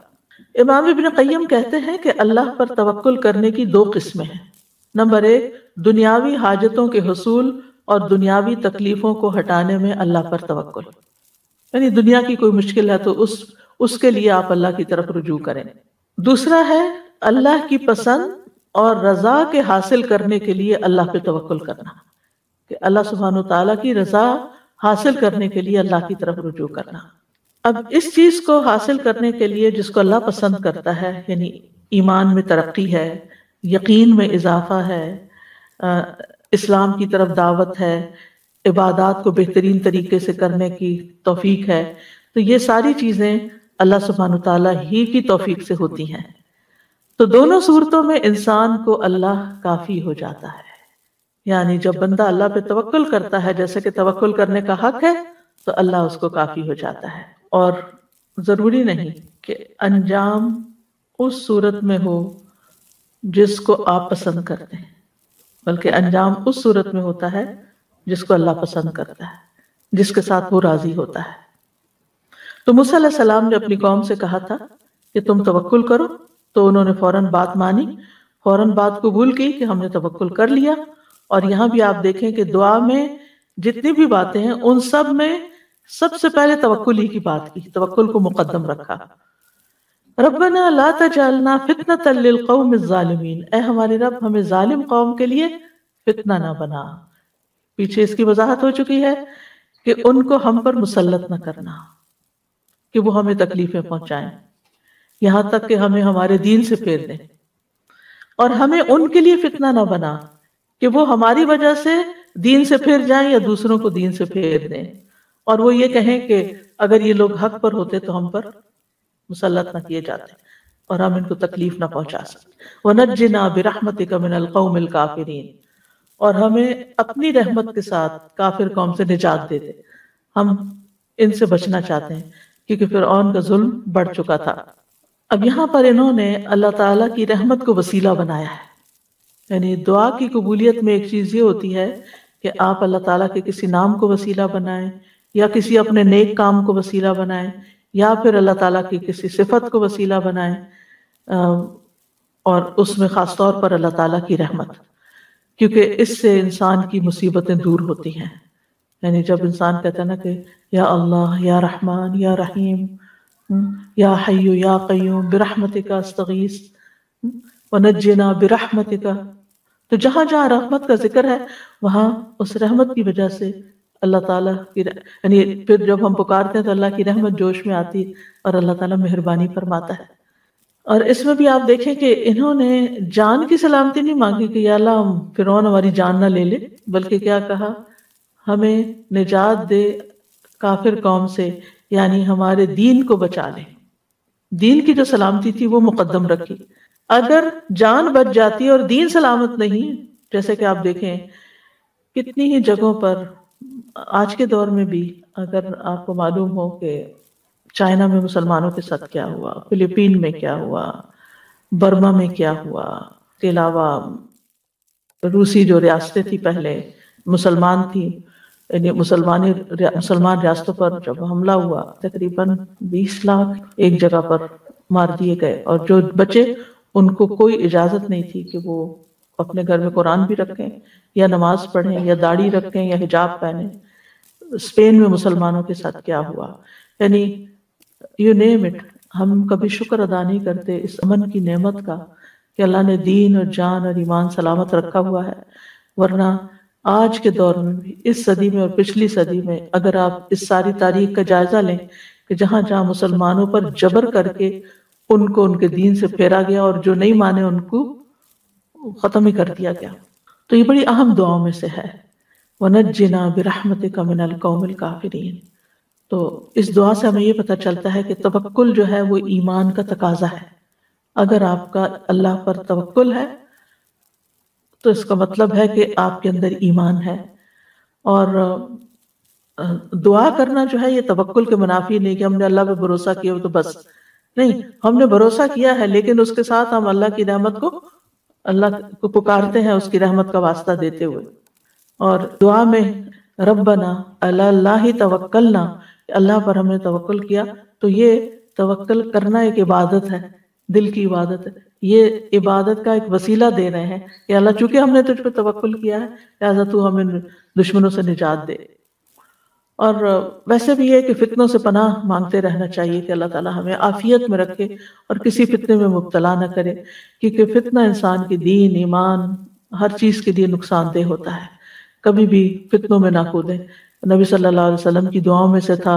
इमाम इबन कय्यम कहते हैं कि अल्लाह पर तवक्ल करने की दो किस्में हैं। नंबर एक, दुनियावी हाजतों के हसूल और दुनियावी तकलीफों को हटाने में अल्लाह पर तवक्ल यानी दुनिया की कोई मुश्किल है तो उस, उसके लिए आप अल्लाह की तरफ़ रुजू करें। दूसरा है, अल्लाह की पसंद और रजा के हासिल करने के लिए अल्लाह पे तवक्ल करना। कि अल्लाह सुबहान तला की रजा हासिल करने के लिए अल्लाह की तरफ़ रुजू करना। अब इस चीज़ को हासिल करने के लिए जिसको अल्लाह पसंद करता है, यानी ईमान में तरक्की है, यकीन में इजाफा है इस्लाम की तरफ़ दावत है, इबादत को बेहतरीन तरीके से करने की तोफीक है तो ये सारी चीज़ें अल्लाह सुबहान तला ही की तोफीक से होती हैं। तो दोनों सूरतों में इंसान को अल्लाह काफ़ी हो जाता है। यानी जब बंदा अल्लाह पे तवक्ल करता है, जैसे कि तवक्ल करने का हक है तो अल्लाह उसको काफ़ी हो जाता है। और ज़रूरी नहीं कि अंजाम उस सूरत में हो जिसको आप पसंद करते हैं, बल्कि अंजाम उस सूरत में होता है जिसको अल्लाह पसंद करता है, जिसके साथ वो राज़ी होता है। तो मूसा सलाम ने अपनी कौम से कहा था कि तुम तवक्ल करो तो उन्होंने फ़ौरन बात मानी, फ़ौरन बात कबूल की कि हमने तवक्ल कर लिया, और यहाँ भी आप देखें कि दुआ में जितनी भी बातें हैं, उन सब में सबसे पहले तवक्ल ही की बात की तवक्ल को मुकदम रखा। रबना ला तजालना फितना कौम जालिमीन। ए हमारे रब, हमें जालिम कौम के लिए फितना ना बना। पीछे इसकी वजाहत हो चुकी है कि उनको हम पर मुसलत न करना, कि वो हमें तकलीफें पहुंचाएँ। यहाँ तक कि हमें हमारे दीन से फेर दें और हमें उनके लिए फितना ना बना, कि वो हमारी वजह से दीन से फिर जाएँ या दूसरों को दीन से फेर दें। और वो ये कहें कि अगर ये लोग हक पर होते तो हम पर मुसलत न किए जाते और हम इनको तकलीफ़ ना पहुँचा सकते। वनजना बिरहमत का मिनल कौमिल काफिरीन। और हमें अपनी रहमत के साथ काफिर कौम से निजात दे दे। हम इनसे बचना चाहते हैं, क्योंकि फिर का जुल्म बढ़ चुका था। अब यहाँ पर इन्होंने अल्लाह ताला की रहमत को वसीला बनाया है। यानी दुआ की कबूलियत में एक चीज़ ये होती है कि आप अल्लाह ताला के किसी नाम को वसीला बनाएँ या किसी अपने नेक काम को वसीला बनाएँ या फिर अल्लाह ताला की किसी सिफत को वसीला बनाएँ और उसमें खास तौर पर अल्लाह ताला की रहमत क्योंकि इससे इंसान की मुसीबतें दूर होती हैं। यानी जब इंसान कहता है ना कि या अल्लाह या रहमान या रहीम हम्म, या हय्यू या कयूम बिरहमतिका अस्तगीस वनजना बिरहमतिका। तो जहाँ जहाँ रहमत का ज़िक्र है वहाँ उस रहमत की वजह से अल्लाह ताला की यानी फिर जब हम पुकारते हैं तो अल्लाह की रहमत जोश में आती और अल्लाह ताला मेहरबानी फरमाता है। और इसमें भी आप देखें कि इन्होंने जान की सलामती नहीं मांगी कि अल्लाह फिर हमारी जान ना ले ले, बल्कि क्या कहा? हमें निजात दे काफिर कौम से, यानी हमारे दीन को बचा ले। दीन की जो सलामती थी वो मुकदम रखी। अगर जान बच जाती और दीन सलामत नहीं, जैसे कि आप देखें, कितनी ही जगहों पर आज के दौर में भी अगर आपको मालूम हो कि चाइना में मुसलमानों के साथ क्या हुआ, फिलीपीन में क्या हुआ, बर्मा में क्या हुआ के अलावा रूसी जो रियासतें थी पहले, मुसलमान थी, यानी मुसलमान मुसलमान रियासतों पर जब हमला हुआ, तकरीबन 20 लाख एक जगह पर मार दिए गए और जो बचे, उनको कोई इजाज़त नहीं थी कि वो अपने घर में कुरान भी रखें, या नमाज़ पढ़ें, या दाढ़ी रखें, या हिजाब पहने। स्पेन में मुसलमानों के साथ क्या हुआ? यानी यू नेम इट हम कभी शुक्र अदा नहीं करते इस अमन की नेमत का कि अल्लाह ने दीन और जान और ईमान सलामत रखा हुआ है। वरना आज के दौर में भी, इस सदी में और पिछली सदी में, अगर आप इस सारी तारीख का जायजा लें कि जहाँ जहाँ मुसलमानों पर जबर करके उनको उनके दीन से फेरा गया और जो नहीं माने उनको खत्म ही कर दिया गया। तो ये बड़ी अहम दुआओं में से है। वनजना बिरहमत का मिनल कौमिल काफिरीन। तो इस दुआ से हमें ये पता चलता है कि तवक्कुल जो है वो ईमान का तकाजा है। अगर आपका अल्लाह पर तवक्कुल है तो इसका मतलब है कि आपके अंदर ईमान है। और दुआ करना जो है ये तवक्कुल के मुनाफी नहीं कि हमने अल्लाह पर भरोसा किया तो बस। नहीं, हमने भरोसा किया है, लेकिन उसके साथ हम अल्लाह की रहमत को, अल्लाह को पुकारते हैं, उसकी रहमत का वास्ता देते हुए। और दुआ में, रब्बना अल्लाह ही तवक्लना अल्लाह पर हमने तवक्ल किया। तो ये तवक्ल करना एक इबादत है, दिल की इबादत है। ये इबादत का एक वसीला दे रहे हैं कि अल्लाह, चूँकि हमने तुझ पर तवक्ल किया है, लिहाजा तू हमें दुश्मनों से निजात दे। और वैसे भी है कि फितनों से पनाह मांगते रहना चाहिए कि अल्लाह ताला हमें आफियत में रखे और किसी फितने में मुबतला न करे, क्योंकि फितना इंसान की दीन, ईमान, हर चीज़ के लिए नुकसानदेह होता है। कभी भी फितनों में ना कूदें नबी सल्लल्लाहु अलैहि वसल्लम की दुआओं में से था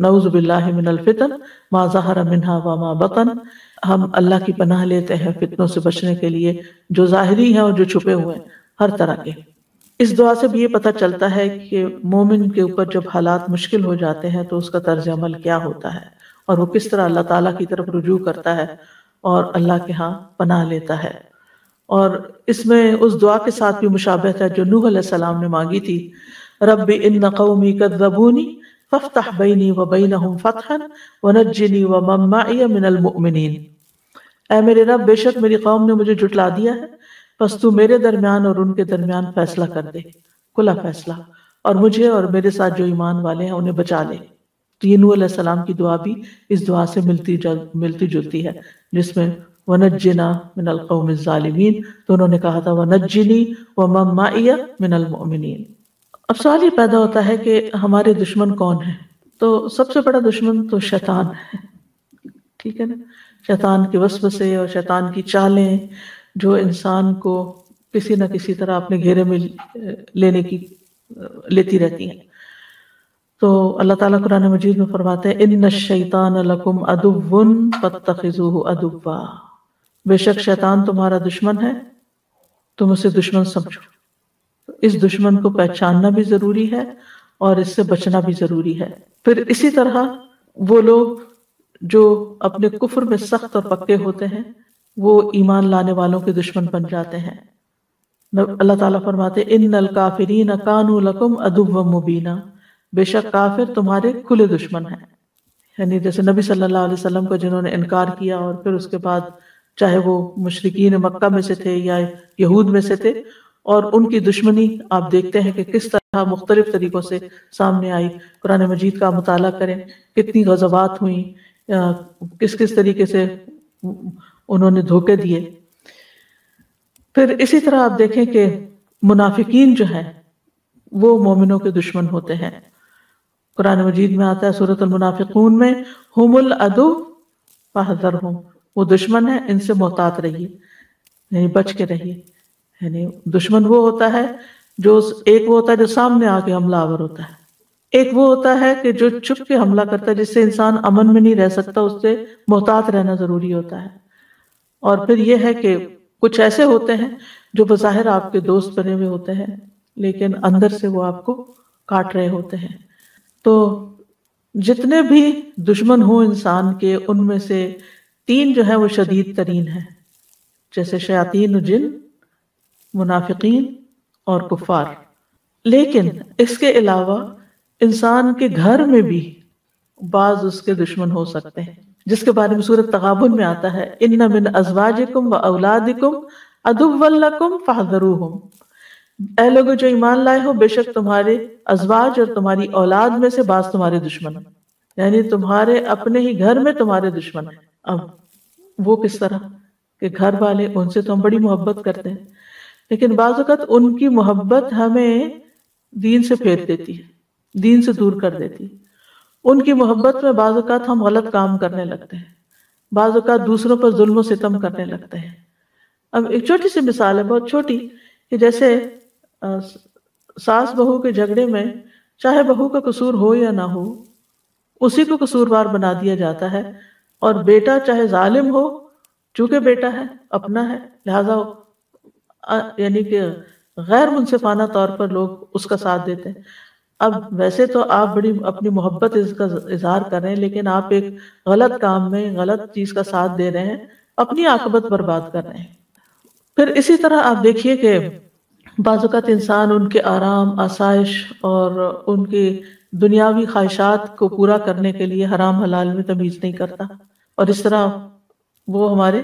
नौजुबिल्लामिनल फितन, मा जहर मिनहा व मा बतन। हम अल्लाह की पनाह लेते हैं फितनों से बचने के लिए, जो जाहिरी हैं और जो छुपे हुए हैं, हर तरह के। इस दुआ से भी ये पता चलता है कि मोमिन के ऊपर जब हालात मुश्किल हो जाते हैं तो उसका तर्ज अमल क्या होता है और वो किस तरह अल्लाह ताला की तरफ़ रुजू करता है और अल्लाह के यहाँ पनाह लेता है। और इसमें उस दुआ के साथ भी मुशाबत है जो नूह सलाम ने मांगी थी। रब्बी इन कौमी कदबूनी फफ्तह बैनी व बैनहुम फतहन व नज्जिनी व मम्माइया मिनल मुमिनीन ऐ मेरे रब, बेशक मेरी कौम ने मुझे जुटला दिया है, बस तू मेरे दरमियान और उनके दरमियान फैसला कर दे, खुला फैसला, और मुझे और मेरे साथ जो ईमान वाले हैं उन्हें बचा ले। तो ये नू सलाम की दुआ भी इस दुआ से मिलती मिलती जुलती है, जिसमें वनजना मिनल तो उन्होंने कहा था वनजिनी व मिनल मोमिनीन अब सवाल ये पैदा होता है कि हमारे दुश्मन कौन है तो सबसे बड़ा दुश्मन तो शैतान है ठीक है ना शैतान के वसवसे और शैतान की चालें जो इंसान को किसी न किसी तरह अपने घेरे में लेने की लेती रहती हैं तो अल्लाह ताला कुरान मजीद में फरमाते हैं इन शैतान लकुम अदुवन अदुबा बेशक शैतान तुम्हारा दुश्मन है, तुम उसे दुश्मन समझो। तो इस दुश्मन को पहचानना भी ज़रूरी है और इससे बचना भी ज़रूरी है। फिर इसी तरह वो लोग जो अपने कुफर में सख्त और पक्के होते हैं, वो ईमान लाने वालों के दुश्मन बन जाते हैं। अल्लाह ताला फरमाते इन नल काफिरीन कानू लकुम अदुब मुबीना। बेशक काफिर तुम्हारे खुले दुश्मन हैं। यानी जैसे नबी सल्लल्लाहु अलैहि वसल्लम को जिन्होंने इनकार किया और फिर उसके बाद चाहे वो मुशरकिन मक्का में से थे या यहूद में से थे, और उनकी दुश्मनी आप देखते हैं कि किस तरह मुख्तलिफ़ तरीकों से सामने आई। कुरान मजीद का मुताला करें, कितनी गजबात हुई किस किस तरीके से उन्होंने धोखे दिए। फिर इसी तरह आप देखें कि मुनाफिकीन जो है, वो मोमिनों के दुश्मन होते हैं। कुरान मजीद में आता है सूरत मुनाफिकून में, हुमुल अदु फहदर हूँ वो दुश्मन है, इनसे मोहतात रहिए, यानी बच के रहिए। यानी दुश्मन वो होता है, जो एक वो होता है जो सामने आके हमलावर होता है। एक वो होता है कि जो चुप के हमला करता है, जिससे इंसान अमन में नहीं रह सकता, उससे मोहतात रहना ज़रूरी होता है। और फिर यह है कि कुछ ऐसे होते हैं, जो बज़ाहिर आपके दोस्त बने हुए होते हैं, लेकिन अंदर से वो आपको काट रहे होते हैं। तो जितने भी दुश्मन हो इंसान के, उनमें से तीन जो है वो शदीद तरीन है, जैसे शयातीन, जिन, मुनाफिकीन और कुफार। लेकिन इसके अलावा इंसान के घर में भी बाज उसके दुश्मन हो सकते हैं, जिसके बारे में सूरत तगाबुन में आता है इन मिन अजवाजिकुम व औलादिकुम अदुवल्लकुम फाहदरूहुम ऐ लोगों, जो ईमान लाए हो, बेशक तुम्हारे अजवाज और तुम्हारी औलाद में से बाज तुम्हारे दुश्मन यानी तुम्हारे अपने ही घर में तुम्हारे दुश्मन है। अब वो किस तरह के घर वाले उनसे तो हम बड़ी मोहब्बत करते हैं लेकिन बाज़त उनकी मोहब्बत हमें दीन से फेर देती है दीन से दूर कर देती है। उनकी मोहब्बत में बाज़ात हम गलत काम करने लगते हैं बाज़ात दूसरों पर जुल्म सितम करने लगते हैं। अब एक छोटी सी मिसाल है बहुत छोटी कि जैसे आ, सास बहू के झगड़े में चाहे बहू का कसूर हो या ना हो उसी को कसूरवार बना दिया जाता है और बेटा चाहे जालिम हो, चूँकि बेटा है, अपना है, लिहाजा यानी कि गैर मुनसिफाना तौर पर लोग उसका साथ देते हैं। अब वैसे तो आप बड़ी, अपनी मोहब्बत इसका इजहार कर रहे हैं, लेकिन आप एक गलत काम में, गलत चीज़ का साथ दे रहे हैं, अपनी आकबत बर्बाद कर रहे हैं। फिर इसी तरह आप देखिए कि बाजुकात इंसान उनके आराम, आसाइश और उनकी दुनियावी ख्वाहिशात को पूरा करने के लिए हराम हलाल में तमीज नहीं करता। और इस तरह वो हमारे,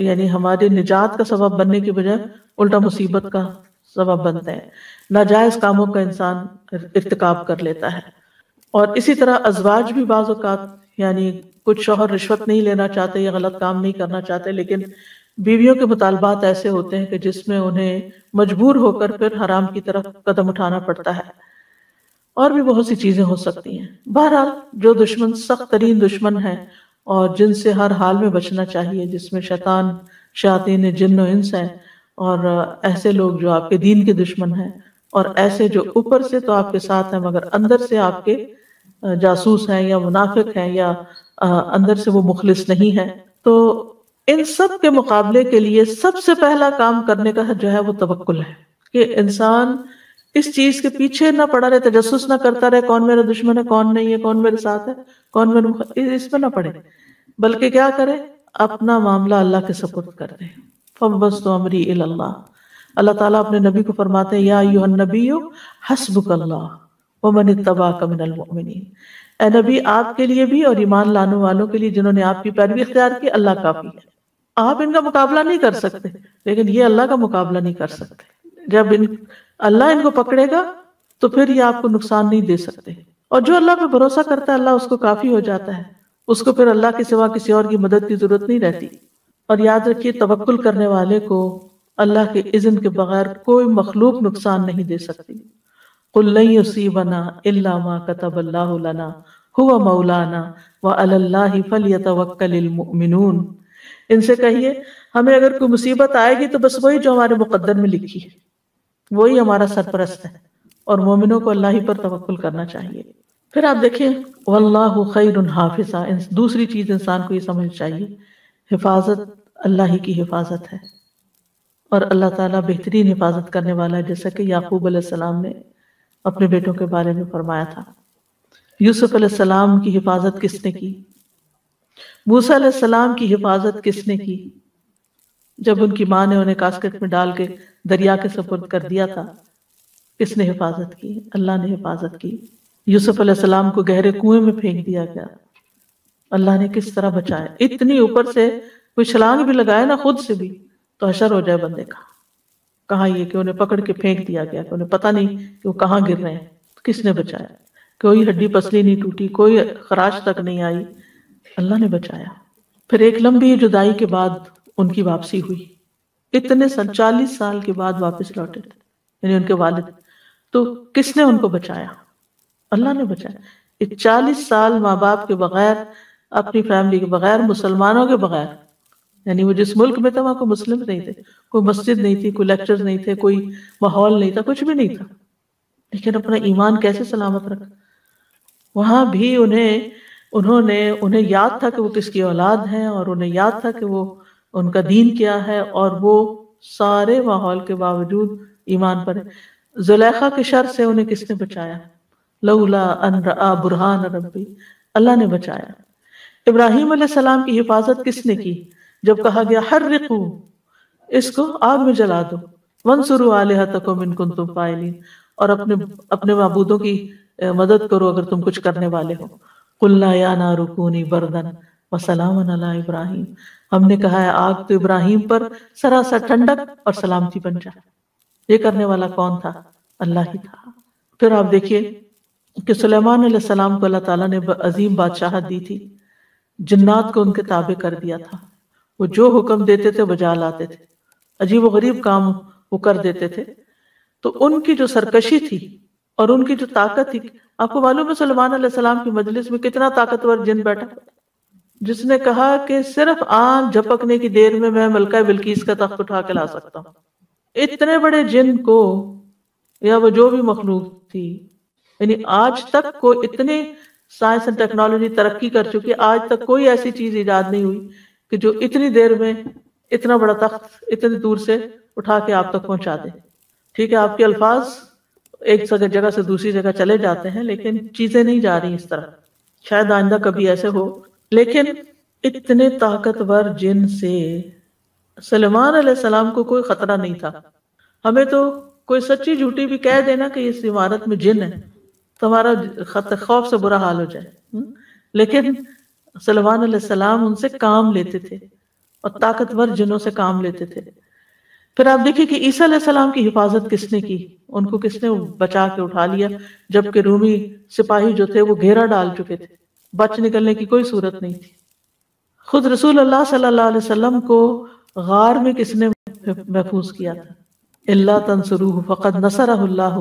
यानी हमारे निजात का सबब बनने के बजाय उल्टा मुसीबत का सबब बनते हैं। नाजायज कामों का इंसान इरतकाब कर लेता है। और इसी तरह अजवाज भी बाज़ात यानी कुछ शोहर रिश्वत नहीं लेना चाहते या गलत काम नहीं करना चाहते, लेकिन बीवियों के मुतालबात ऐसे होते हैं कि जिसमें उन्हें मजबूर होकर फिर हराम की तरफ़ कदम उठाना पड़ता है। और भी बहुत सी चीज़ें हो सकती हैं। बहरहाल, जो दुश्मन, सख्त तरीन दुश्मन है और जिनसे हर हाल में बचना चाहिए, जिसमें शैतान शातीन जिन्न इंस हैं, और ऐसे लोग जो आपके दीन के दुश्मन हैं, और ऐसे जो ऊपर से तो आपके साथ हैं, मगर अंदर से आपके जासूस हैं या मुनाफिक हैं या अंदर से वो मुखलिस नहीं है तो इन सब के मुकाबले के लिए सबसे पहला काम करने का जो है वो तवक्कुल है, कि इंसान इस चीज़ के पीछे ना पड़ा रहे तजस ना करता रहे, कौन मेरा दुश्मन है, कौन नहीं है, कौन मेरे साथ है, कौन मेरे इसमें ना पड़े। बल्कि क्या करे? अपना मामला अल्लाह के सपुर्द कर दे। फबस तो अमरी अल्लाह अल्लाह ताला अपने नबी को फरमाते हैं, या नबी ए नबी, आपके लिए भी और ईमान लाने वालों के लिए जिन्होंने आपकी पैरवी इख्तियार की, अल्लाह काफ़ी है। आप इनका मुकाबला नहीं कर सकते, लेकिन ये अल्लाह का मुकाबला नहीं कर सकते। जब इन, अल्लाह इनको पकड़ेगा तो फिर ये आपको नुकसान नहीं दे सकते। और जो अल्लाह पे भरोसा करता है, अल्लाह उसको काफ़ी हो जाता है। उसको फिर अल्लाह के सिवा किसी और की मदद की ज़रूरत नहीं रहती। और याद रखिए, तवक्कुल करने वाले को अल्लाह के इज़्न के बगैर कोई मखलूक नुकसान नहीं दे सकती। कुल्लसी बना इल्ला कतब अल्लाह लना हुआ मौलाना व अल्लाह फल मुमिनून। इनसे कहिए, हमें अगर कोई मुसीबत आएगी तो बस वही जो हमारे मुकद्दर में लिखी है। वही हमारा सरपरस्त है और मोमिनों को अल्लाह ही पर तवक्कुल करना चाहिए। फिर आप देखिए वल्लाह खैर हाफिजा दूसरी चीज़ इंसान को ये समझ चाहिए, हिफाजत अल्लाह ही की हिफाजत है। और अल्लाह ताला बेहतरीन हिफाजत करने वाला है, जैसा कि याकूब सलाम ने अपने बेटों के बारे में फरमाया था। यूसुफ सलाम की हिफाजत किसने की? मूसा सलाम की हिफाजत किसने की? जब उनकी माँ ने उन्हें कास्केट में डाल के दरिया के सपुर्द कर दिया था किसने हिफाजत की, अल्लाह ने हिफाजत की। यूसुफ सलाम को गहरे कुएँ में फेंक दिया गया। अल्लाह ने किस तरह बचाया? इतनी ऊपर से कोई छलांग भी लगाए ना खुद से भी? तो अशर हो जाए बंदे का। कहा ये कि उन्हें पकड़ के फेंक दिया गया? कि उन्हें पता नहीं कि वो कहाँ गिर रहे हैं। किसने बचाया? कोई हड्डी पसली नहीं टूटी, कोई खराश तक नहीं आई। अल्लाह ने बचाया। फिर एक लंबी जुदाई के बाद उनकी वापसी हुई। इतने साल चालीस साल के बाद वापस लौटे। थे यानी उनके वालिद। तो किसने उनको बचाया? अल्लाह ने बचाया। चालीस साल माँ बाप के बगैर अपनी फैमिली के बगैर मुसलमानों के बगैर। यानी वो जिस मुल्क में था वहाँ को मुस्लिम नहीं थे। कोई मस्जिद नहीं थी कोई लेक्चर नहीं थे कोई माहौल नहीं था कुछ भी नहीं था। लेकिन अपना ईमान कैसे सलामत रखा? वहाँ भी उन्हें उन्होंने उन्हें याद था कि वो किसकी औलाद हैं और उन्हें याद था कि वो उनका दीन क्या है और वो सारे माहौल के बावजूद ईमान पर है। जुलेखा के शर से उन्हें किसने बचाया? लउला बुरहान रब्बी। अल्लाह ने बचाया। इब्राहिम सलाम की हिफाजत किसने की? जब कहा गया हर रिकू इसको आग में जला दो। वन सुरु आलिहा तको तुम पायलीन और अपने अपने मबूदों की मदद करो अगर तुम कुछ करने वाले हो। कुल्ला या ना रुकूनी बरदन वसलाम इब्राहिम। हमने कहा है, आग तो इब्राहिम पर सरासर ठंडक और सलामती बन जाए ये करने वाला कौन था? अल्लाह ही था। फिर आप देखिए कि सुलेमान सलाम को अल्लाह ताला ने अजीम बादशाह दी थी। जिन्नात को उनके ताबे कर दिया था। वो जो हुक्म देते थे बजा लाते थे। अजीब गरीब काम वो कर देते थे। तो उनकी जो सरकशी थी और उनकी जो ताकत थी, आपको मालूम है सलमान सलाम की मजलिस में कितना ताकतवर जिन बैठा जिसने कहा कि सिर्फ़ आम झपकने की देर में मैं मलका बिल्किस का तख्त उठा के ला सकता हूँ। इतने बड़े जिन को, या वो जो भी मखलूक थी, यानी आज तक को इतने साइंस एंड टेक्नोलॉजी तरक्की कर चुकी आज तक कोई ऐसी चीज़ ईजाद नहीं हुई कि जो इतनी देर में इतना बड़ा तख्त, इतनी दूर से उठा के आप तक पहुँचा दे। ठीक है, आपके अल्फाज एक जगह से दूसरी जगह चले जाते हैं, लेकिन चीज़ें नहीं जा रही इस तरह। शायद आइंदा कभी ऐसे हो लेकिन इतने ताकतवर जिन से सलमान सलाम को कोई खतरा नहीं था। हमें तो कोई सच्ची झूठी भी कह देना कि इस इमारत में जिन है, तुम्हारा खौफ से बुरा हाल हो जाए? लेकिन सलमान सलाम उनसे काम लेते थे और ताकतवर जिनों से काम लेते थे। फिर आप देखिए कि ईसा सलाम की हिफाजत किसने की? उनको किसने बचा के उठा लिया, जबकि रूमी सिपाही जो थे वो घेरा डाल चुके थे। बच निकलने की कोई सूरत नहीं थी। खुद रसूल अल्लाह सल्लल्लाहु अलैहि वसल्लम को गार में किसने महफूज किया था? अल्लाह तंसरूह फ़कत नसरहुल्लाह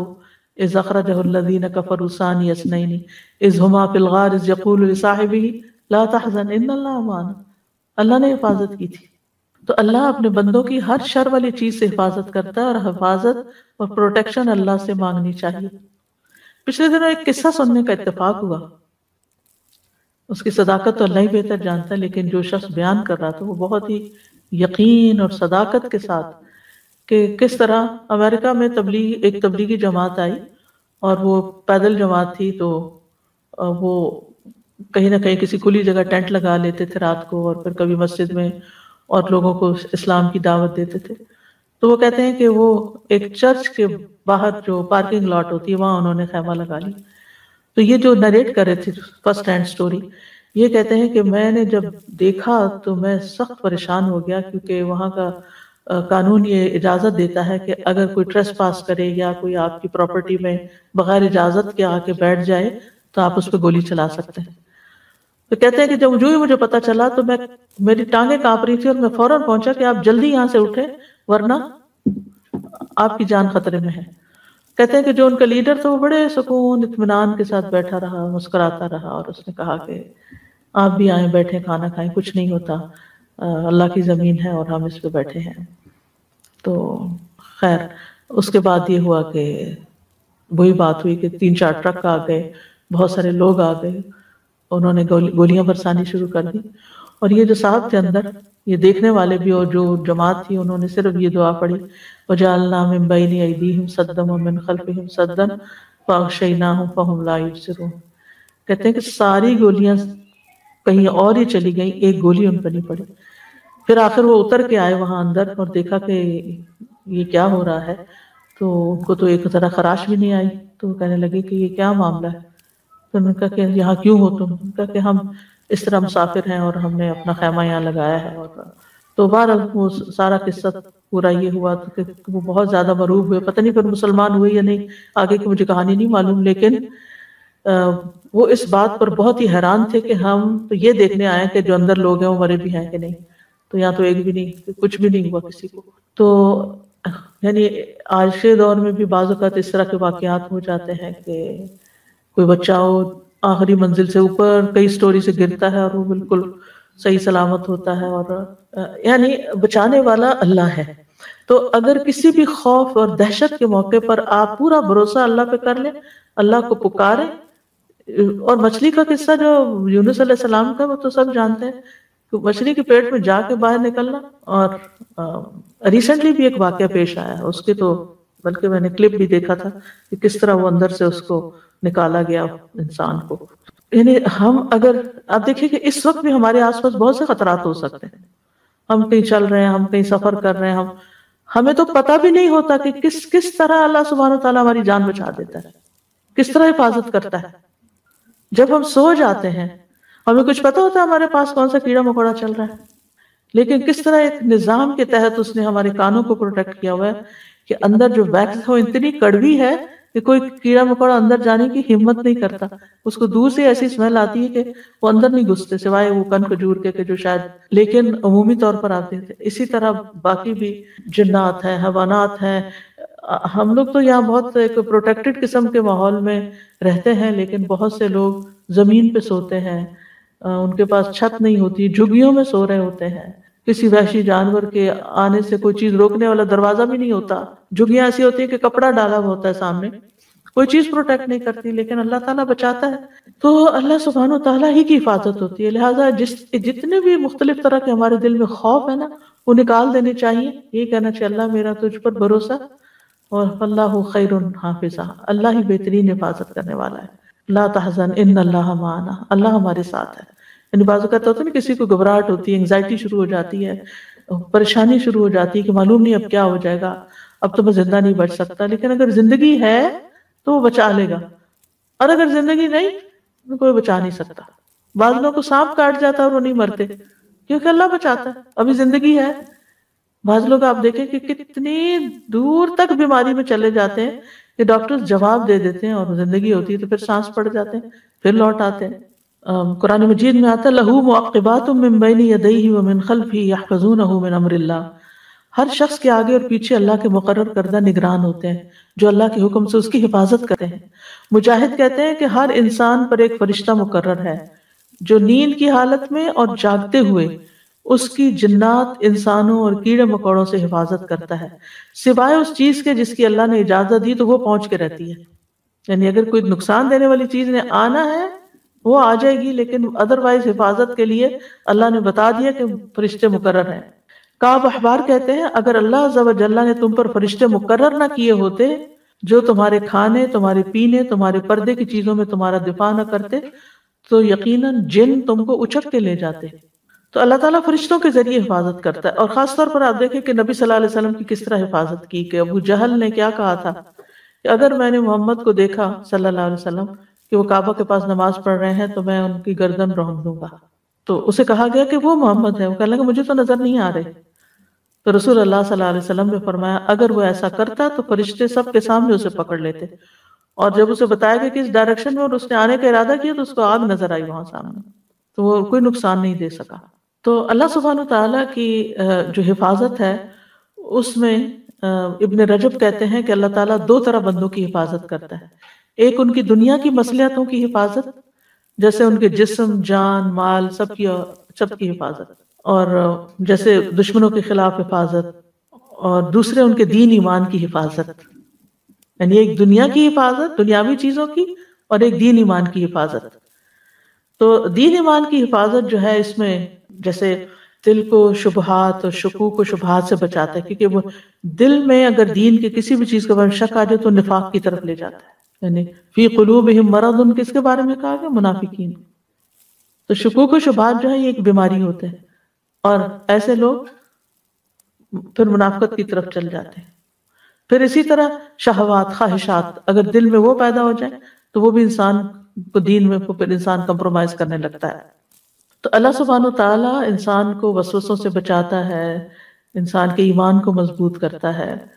इज़ अखरजहुल्लज़ीन कफरू सानी यसनैनी इज़ हुमा फिल गार, इज़ यक़ूलु लिसाहिबिही ला तहज़न, इन्नल्लाह अल्लाह ने हिफाजत की थी। तो अल्लाह अपने बंदों की हर शर वाली चीज़ से हिफाजत करता है और हिफाजत और प्रोटेक्शन अल्लाह से मांगनी चाहिए। पिछले दिनों एक किस्सा सुनने का इत्तेफाक हुआ। उसकी सदाकत तो अल्लाह ही बेहतर जानता है, लेकिन जो शख्स बयान कर रहा था वो बहुत ही यकीन और सदाकत के साथ कि किस तरह अमेरिका में तबलीग, एक तबलीगी जमात आई और वो पैदल जमात थी तो वो कहीं ना कहीं किसी खुली जगह टेंट लगा लेते थे रात को और फिर कभी मस्जिद में और लोगों को इस्लाम की दावत देते थे। तो वो कहते हैं कि वो एक चर्च के बाहर जो पार्किंग लॉट होती है, वहाँ उन्होंने खैमा लगा ली। तो ये जो नरेट कर रहे थे फ़र्स्ट हैंड स्टोरी ये कहते हैं कि मैंने जब देखा तो मैं सख्त परेशान हो गया क्योंकि वहाँ का कानून ये इजाज़त देता है कि अगर कोई ट्रेस पास करे या कोई आपकी प्रॉपर्टी में बगैर इजाज़त के आके बैठ जाए तो आप उस पर गोली चला सकते हैं। तो कहते हैं कि जब जो ही मुझे पता चला तो मैं, मेरी टांगे काँप रही थी और मैं फ़ौरन पहुँचा कि आप जल्दी यहाँ से उठे, वरना आपकी जान खतरे में है। कहते हैं कि जो उनका लीडर था वो बड़े सुकून इतमान के साथ बैठा रहा मुस्कुराता रहा और उसने कहा कि आप भी आए बैठे खाना खाएँ कुछ नहीं होता। अल्लाह की ज़मीन है और हम इस पे बैठे हैं। तो खैर उसके बाद ये हुआ कि वही बात हुई कि तीन चार ट्रक आ गए बहुत सारे लोग आ गए। उन्होंने गोली, गोलियाँ बरसानी शुरू कर दी। और ये जो साहब थे अंदर, ये देखने वाले भी और जो जमात थी, उन्होंने सिर्फ़ ये दुआ पढ़ी, वजालना मिन बैनी अयदीहिम सद्दम मिन ला युबसिरून. कहते हैं कि सारी गोलियाँ कहीं और ही चली गई, एक गोली उन पर नहीं पड़ी। फिर आखिर वो उतर के आए वहाँ अंदर और देखा कि ये क्या हो रहा है तो उनको तो एक तरह खराश भी नहीं आई। तो कहने लगे कि ये क्या मामला है? तो उन्होंने कहा कि यहाँ क्यों हो तुम? कहा कि हम इस तरह मुसाफिर हैं और हमने अपना खैमा यहाँ लगाया है। तो बार वो सारा किस्सा पूरा ये हुआ तो वो बहुत ज़्यादा मरूब हुए। पता नहीं फिर मुसलमान हुए या नहीं आगे की मुझे कहानी नहीं मालूम लेकिन आ, वो इस बात पर बहुत ही हैरान थे कि हम तो ये देखने आए कि जो अंदर लोग हैं वो मरे भी हैं कि नहीं। तो यहाँ तो एक भी नहीं कुछ भी नहीं हुआ किसी को। तो यानी आज के दौर में भी बाज़ इस तरह के वाकयात हो जाते हैं कि कोई बच्चा हो आखिरी मंजिल से ऊपर कई स्टोरी से गिरता है और वो बिल्कुल सही सलामत होता है और यानी बचाने वाला अल्लाह है। तो अगर किसी भी खौफ और दहशत के मौके पर आप पूरा भरोसा अल्लाह पे कर ले, अल्लाह को पुकारे, और मछली का किस्सा जो यूनुस सलाम का वो तो सब जानते हैं कि मछली के पेट में जाके बाहर निकलना और रिसेंटली भी एक वाक्य पेश आया उसके तो बल्कि मैंने क्लिप भी देखा था कि किस तरह वो अंदर से उसको निकाला गया इंसान को। यानी हम अगर, आप देखिए कि इस वक्त भी हमारे आसपास बहुत से खतरात हो सकते हैं। हम कहीं चल रहे हैं, हम कहीं सफ़र कर रहे हैं, हम, हमें तो पता भी नहीं होता कि किस किस तरह अल्लाह सुबहान ताला हमारी जान बचा देता है, किस तरह हिफाजत करता है। जब हम सो जाते हैं, हमें कुछ पता होता है हमारे पास कौन सा कीड़ा मकोड़ा चल रहा है, लेकिन किस तरह एक निज़ाम के तहत उसने हमारे कानों को प्रोटेक्ट किया हुआ है कि अंदर जो वैक्स है वो इतनी कड़वी है कि कोई कीड़ा मकोड़ा अंदर जाने की हिम्मत नहीं करता। उसको दूर से ऐसी स्मेल आती है कि वो अंदर नहीं घुसते सिवाय वो कन खजूर के, के जो शायद लेकिन अमूमी तौर पर आते थे। इसी तरह बाकी भी जिन्नात है हवानात हैं हम लोग तो यहाँ बहुत एक प्रोटेक्टेड किस्म के माहौल में रहते हैं लेकिन बहुत से लोग ज़मीन पे सोते हैं उनके पास छत नहीं होती झुग्गियों में सो रहे होते हैं। किसी वैशी जानवर के आने से कोई चीज़ रोकने वाला दरवाज़ा भी नहीं होता। झुग्गियाँ ऐसी होती है कि कपड़ा डाला हुआ होता है सामने। कोई चीज़ प्रोटेक्ट नहीं करती, लेकिन अल्लाह ताला बचाता है। तो अल्लाह सुबहान ताला ही की हिफाजत होती है। लिहाजा जिस, जितने भी मुख्तलिफ़ तरह के हमारे दिल में खौफ है ना, वो निकाल देने चाहिए। ये कहना चाहिए, अल्लाह मेरा तुझ पर भरोसा और अल्लाह खैर हाफिजा। अल्लाह ही बेहतरीन हिफाजत करने वाला है। ला तहजन इन अल्लाह माना। अल्लाह हमारे साथ है। यानी बाजू कहता होता है ना किसी को घबराहट होती है एंगजाइटी शुरू हो जाती है, परेशानी शुरू हो जाती है कि मालूम नहीं अब क्या हो जाएगा, अब तो मैं ज़िंदा नहीं बच सकता, लेकिन अगर ज़िंदगी है तो वो बचा लेगा। और अगर ज़िंदगी नहीं तो कोई बचा नहीं सकता। बाद लोगों को सांप काट जाता है और वो नहीं मरते, क्योंकि अल्लाह बचाता है। अभी ज़िंदगी है बाज लोग आप देखें कि कितनी दूर तक बीमारी में चले जाते हैं कि डॉक्टर्स जवाब दे देते हैं और ज़िंदगी होती है तो फिर सांस पड़ जाते हैं, फिर लौट आते हैं। कुरान मजीद में आता लहू मुआक़िबात मिन बैनी यदैहि व मिन खल्फी यहफज़ूनहु मिन हर शख्स के आगे और पीछे अल्लाह के मुकर्रर करदा निगरान होते हैं, जो अल्लाह के हुक्म से उसकी हिफाजत करते हैं। मुजाहिद कहते हैं कि हर इंसान पर एक फरिश्ता मुकर्रर है, जो नींद की हालत में और जागते हुए उसकी जिन्नात, इंसानों और कीड़े मकोड़ों से हिफाजत करता है। सिवाय उस चीज़ के जिसकी अल्लाह ने इजाज़त दी तो वो पहुँच के रहती है। यानी अगर कोई नुकसान देने वाली चीज़ ने आना है वो आ जाएगी, लेकिन अदरवाइज़ हिफाजत के लिए अल्लाह ने बता दिया कि फरिश्ते मुकर्र हैं। काब अखबार कहते हैं, अगर अल्लाह जल्ला ने तुम पर फरिश्ते मुकर ना किए होते, जो तुम्हारे खाने, तुम्हारे पीने, तुम्हारे पर्दे की चीज़ों में तुम्हारा दिफा न करते तो यकीनन जिन तुमको उचक के ले जाते। तो अल्लाह ताला फरिश्तों के ज़रिए हिफाजत करता है। और खास तौर पर आप देखें कि नबी सल्लल्लाहु अलैहि वसल्लम की किस तरह हिफाजत की, कि अबू जहल ने क्या कहा था कि अगर मैंने मोहम्मद को देखा वसल्लम कि वो काबा के पास नमाज़ पढ़ रहे हैं तो मैं उनकी गर्दन रोक दूँगा। तो उसे कहा गया कि वो मोहम्मद है। वो कहने लगा, मुझे तो नज़र नहीं आ रहे। तो रसूल अल्लाह सल्लल्लाहु अलैहि वसल्लम ने फरमाया, अगर वो ऐसा करता तो फरिश्ते सब के सामने उसे पकड़ लेते। और जब उसे बताया गया कि इस डायरेक्शन में और उसने आने का इरादा किया तो उसको आग नज़र आई वहाँ सामने। तो वो कोई नुकसान नहीं दे सका। तो अल्लाह सुबहान तला की जो हिफाजत है, उसमें इब्न रजब कहते हैं कि अल्लाह ताला दो तरह बंदों की हिफाजत करता है। एक उनकी दुनिया की मसलियतों की हिफाजत, जैसे उनके जिस्म, जान, माल, सबकी सबकी हिफाजत, और, जैसे दुश्मनों के खिलाफ हिफाजत, और दूसरे उनके दीन ईमान की हिफाजत। यानी एक दुनिया की हिफाजत, दुनियावी चीज़ों की, और एक दीन ईमान की हिफाजत। तो दीन ईमान की हिफाजत जो है इसमें, जैसे दिल को शुभहात और शकूक को शुभहात से बचाता है, क्योंकि वो दिल में अगर दीन के किसी भी चीज़ का बारे में शक आ जाए तो निफाक की तरफ़ ले जाता है। यानी फ़ी कलूब मरद उन किसके बारे में कहा गया? मुनाफिकीन। तो शकूक शुभात जो है, ये एक बीमारी होते हैं। और ऐसे लोग फिर मुनाफत की तरफ़ चल जाते हैं। फिर इसी तरह शहवात, ख्वाहिशात, अगर दिल में वो पैदा हो जाए तो वो भी इंसान को दीन में फिर इंसान कंप्रोमाइज करने लगता है। तो अल्लाह सुबहान ताला इंसान को वसवसों से बचाता है, इंसान के ईमान को मज़बूत करता है।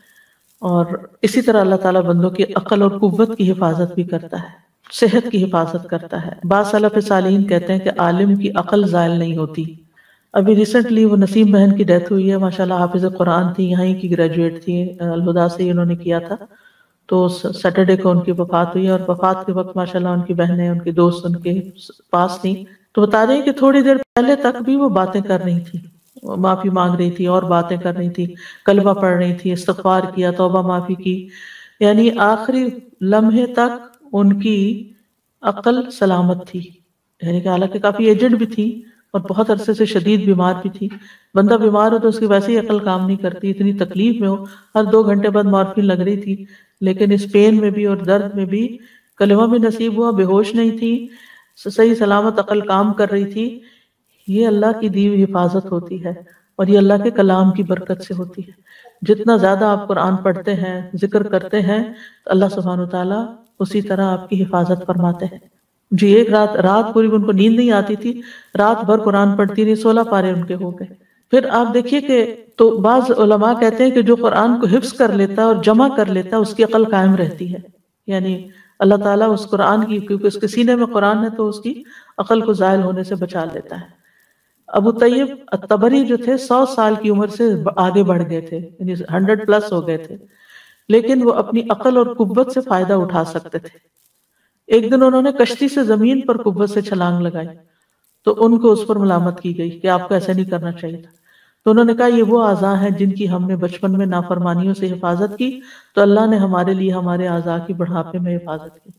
और इसी तरह अल्लाह ताला बंदों की अकल और कुत की हिफाजत भी करता है, सेहत की हिफाजत करता है। बासलफ़ सालीन कहते हैं कि आलिम की अकल ज़ायल नहीं होती। अभी रिसेंटली वो नसीम बहन की डेथ हुई है, माशाल्लाह हाफिज कुरान थी, यहीं की ग्रेजुएट थी, अलहुदा से उन्होंने किया था। तो सैटरडे को उनकी वफात हुई और वफात के वक्त माशाल्लाह उनकी बहनें, उनके दोस्त उनके पास थी। तो बता हैं कि थोड़ी देर पहले तक भी वो बातें कर रही थी। माफ़ी मांग रही थी, और बातें कर रही थी कलमा पढ़ रही थी इस्तफार किया, तोबा माफ़ी की। यानी आखिरी लम्हे तक उनकी अकल सलामत थी। यानी कि हालाँकि काफ़ी एजेंट भी थी, और बहुत अरसे से शदीद बीमार भी थी। बंदा बीमार हो तो उसकी वैसे ही अकल काम नहीं करती, इतनी तकलीफ़ में हो, हर दो घंटे बाद मॉर्फिन लग रही थी। लेकिन इस पेन में भी और दर्द में भी कलमा भी नसीब हुआ, बेहोश नहीं थी सही सलामत अकल काम कर रही थी। ये अल्लाह की दी हुई हिफाजत होती है और ये अल्लाह के कलाम की बरकत से होती है। जितना ज़्यादा आप कुरान पढ़ते हैं, ज़िक्र करते हैं तो अल्लाह सुबहान तला उसी तरह आपकी हिफाजत फरमाते हैं। जी, एक रात रात पूरी उनको नींद नहीं आती थी। रात भर कुरान पढ़ती रही, सोलह पारे उनके हो गए। फिर आप देखिए कि तो बाज उलमा कहते हैं कि जो कुरान को हिफ्स कर लेता है और जमा कर लेता है उसकी अकल कायम रहती है। यानी अल्लाह ताला उस कुरान की, क्योंकि उसके सीने में कुरान है तो उसकी अकल को जायल होने से बचा लेता है। अबू तैयब तबरी जो थे सौ साल की उम्र से आगे बढ़ गए थे यानी हंड्रेड प्लस हो गए थे। लेकिन वो अपनी अकल और कुब्बत से फ़ायदा उठा सकते थे। एक दिन उन्होंने कश्ती से ज़मीन पर कुब्बत से छलांग लगाई। तो उनको उस पर मलामत की गई कि आपको ऐसा नहीं करना चाहिए था। तो उन्होंने कहा ये वो आज़ा हैं जिनकी हमने बचपन में नाफरमानियों से हिफाजत की तो अल्लाह ने हमारे लिए हमारे आज़ा की बढ़ापे में हिफाजत की।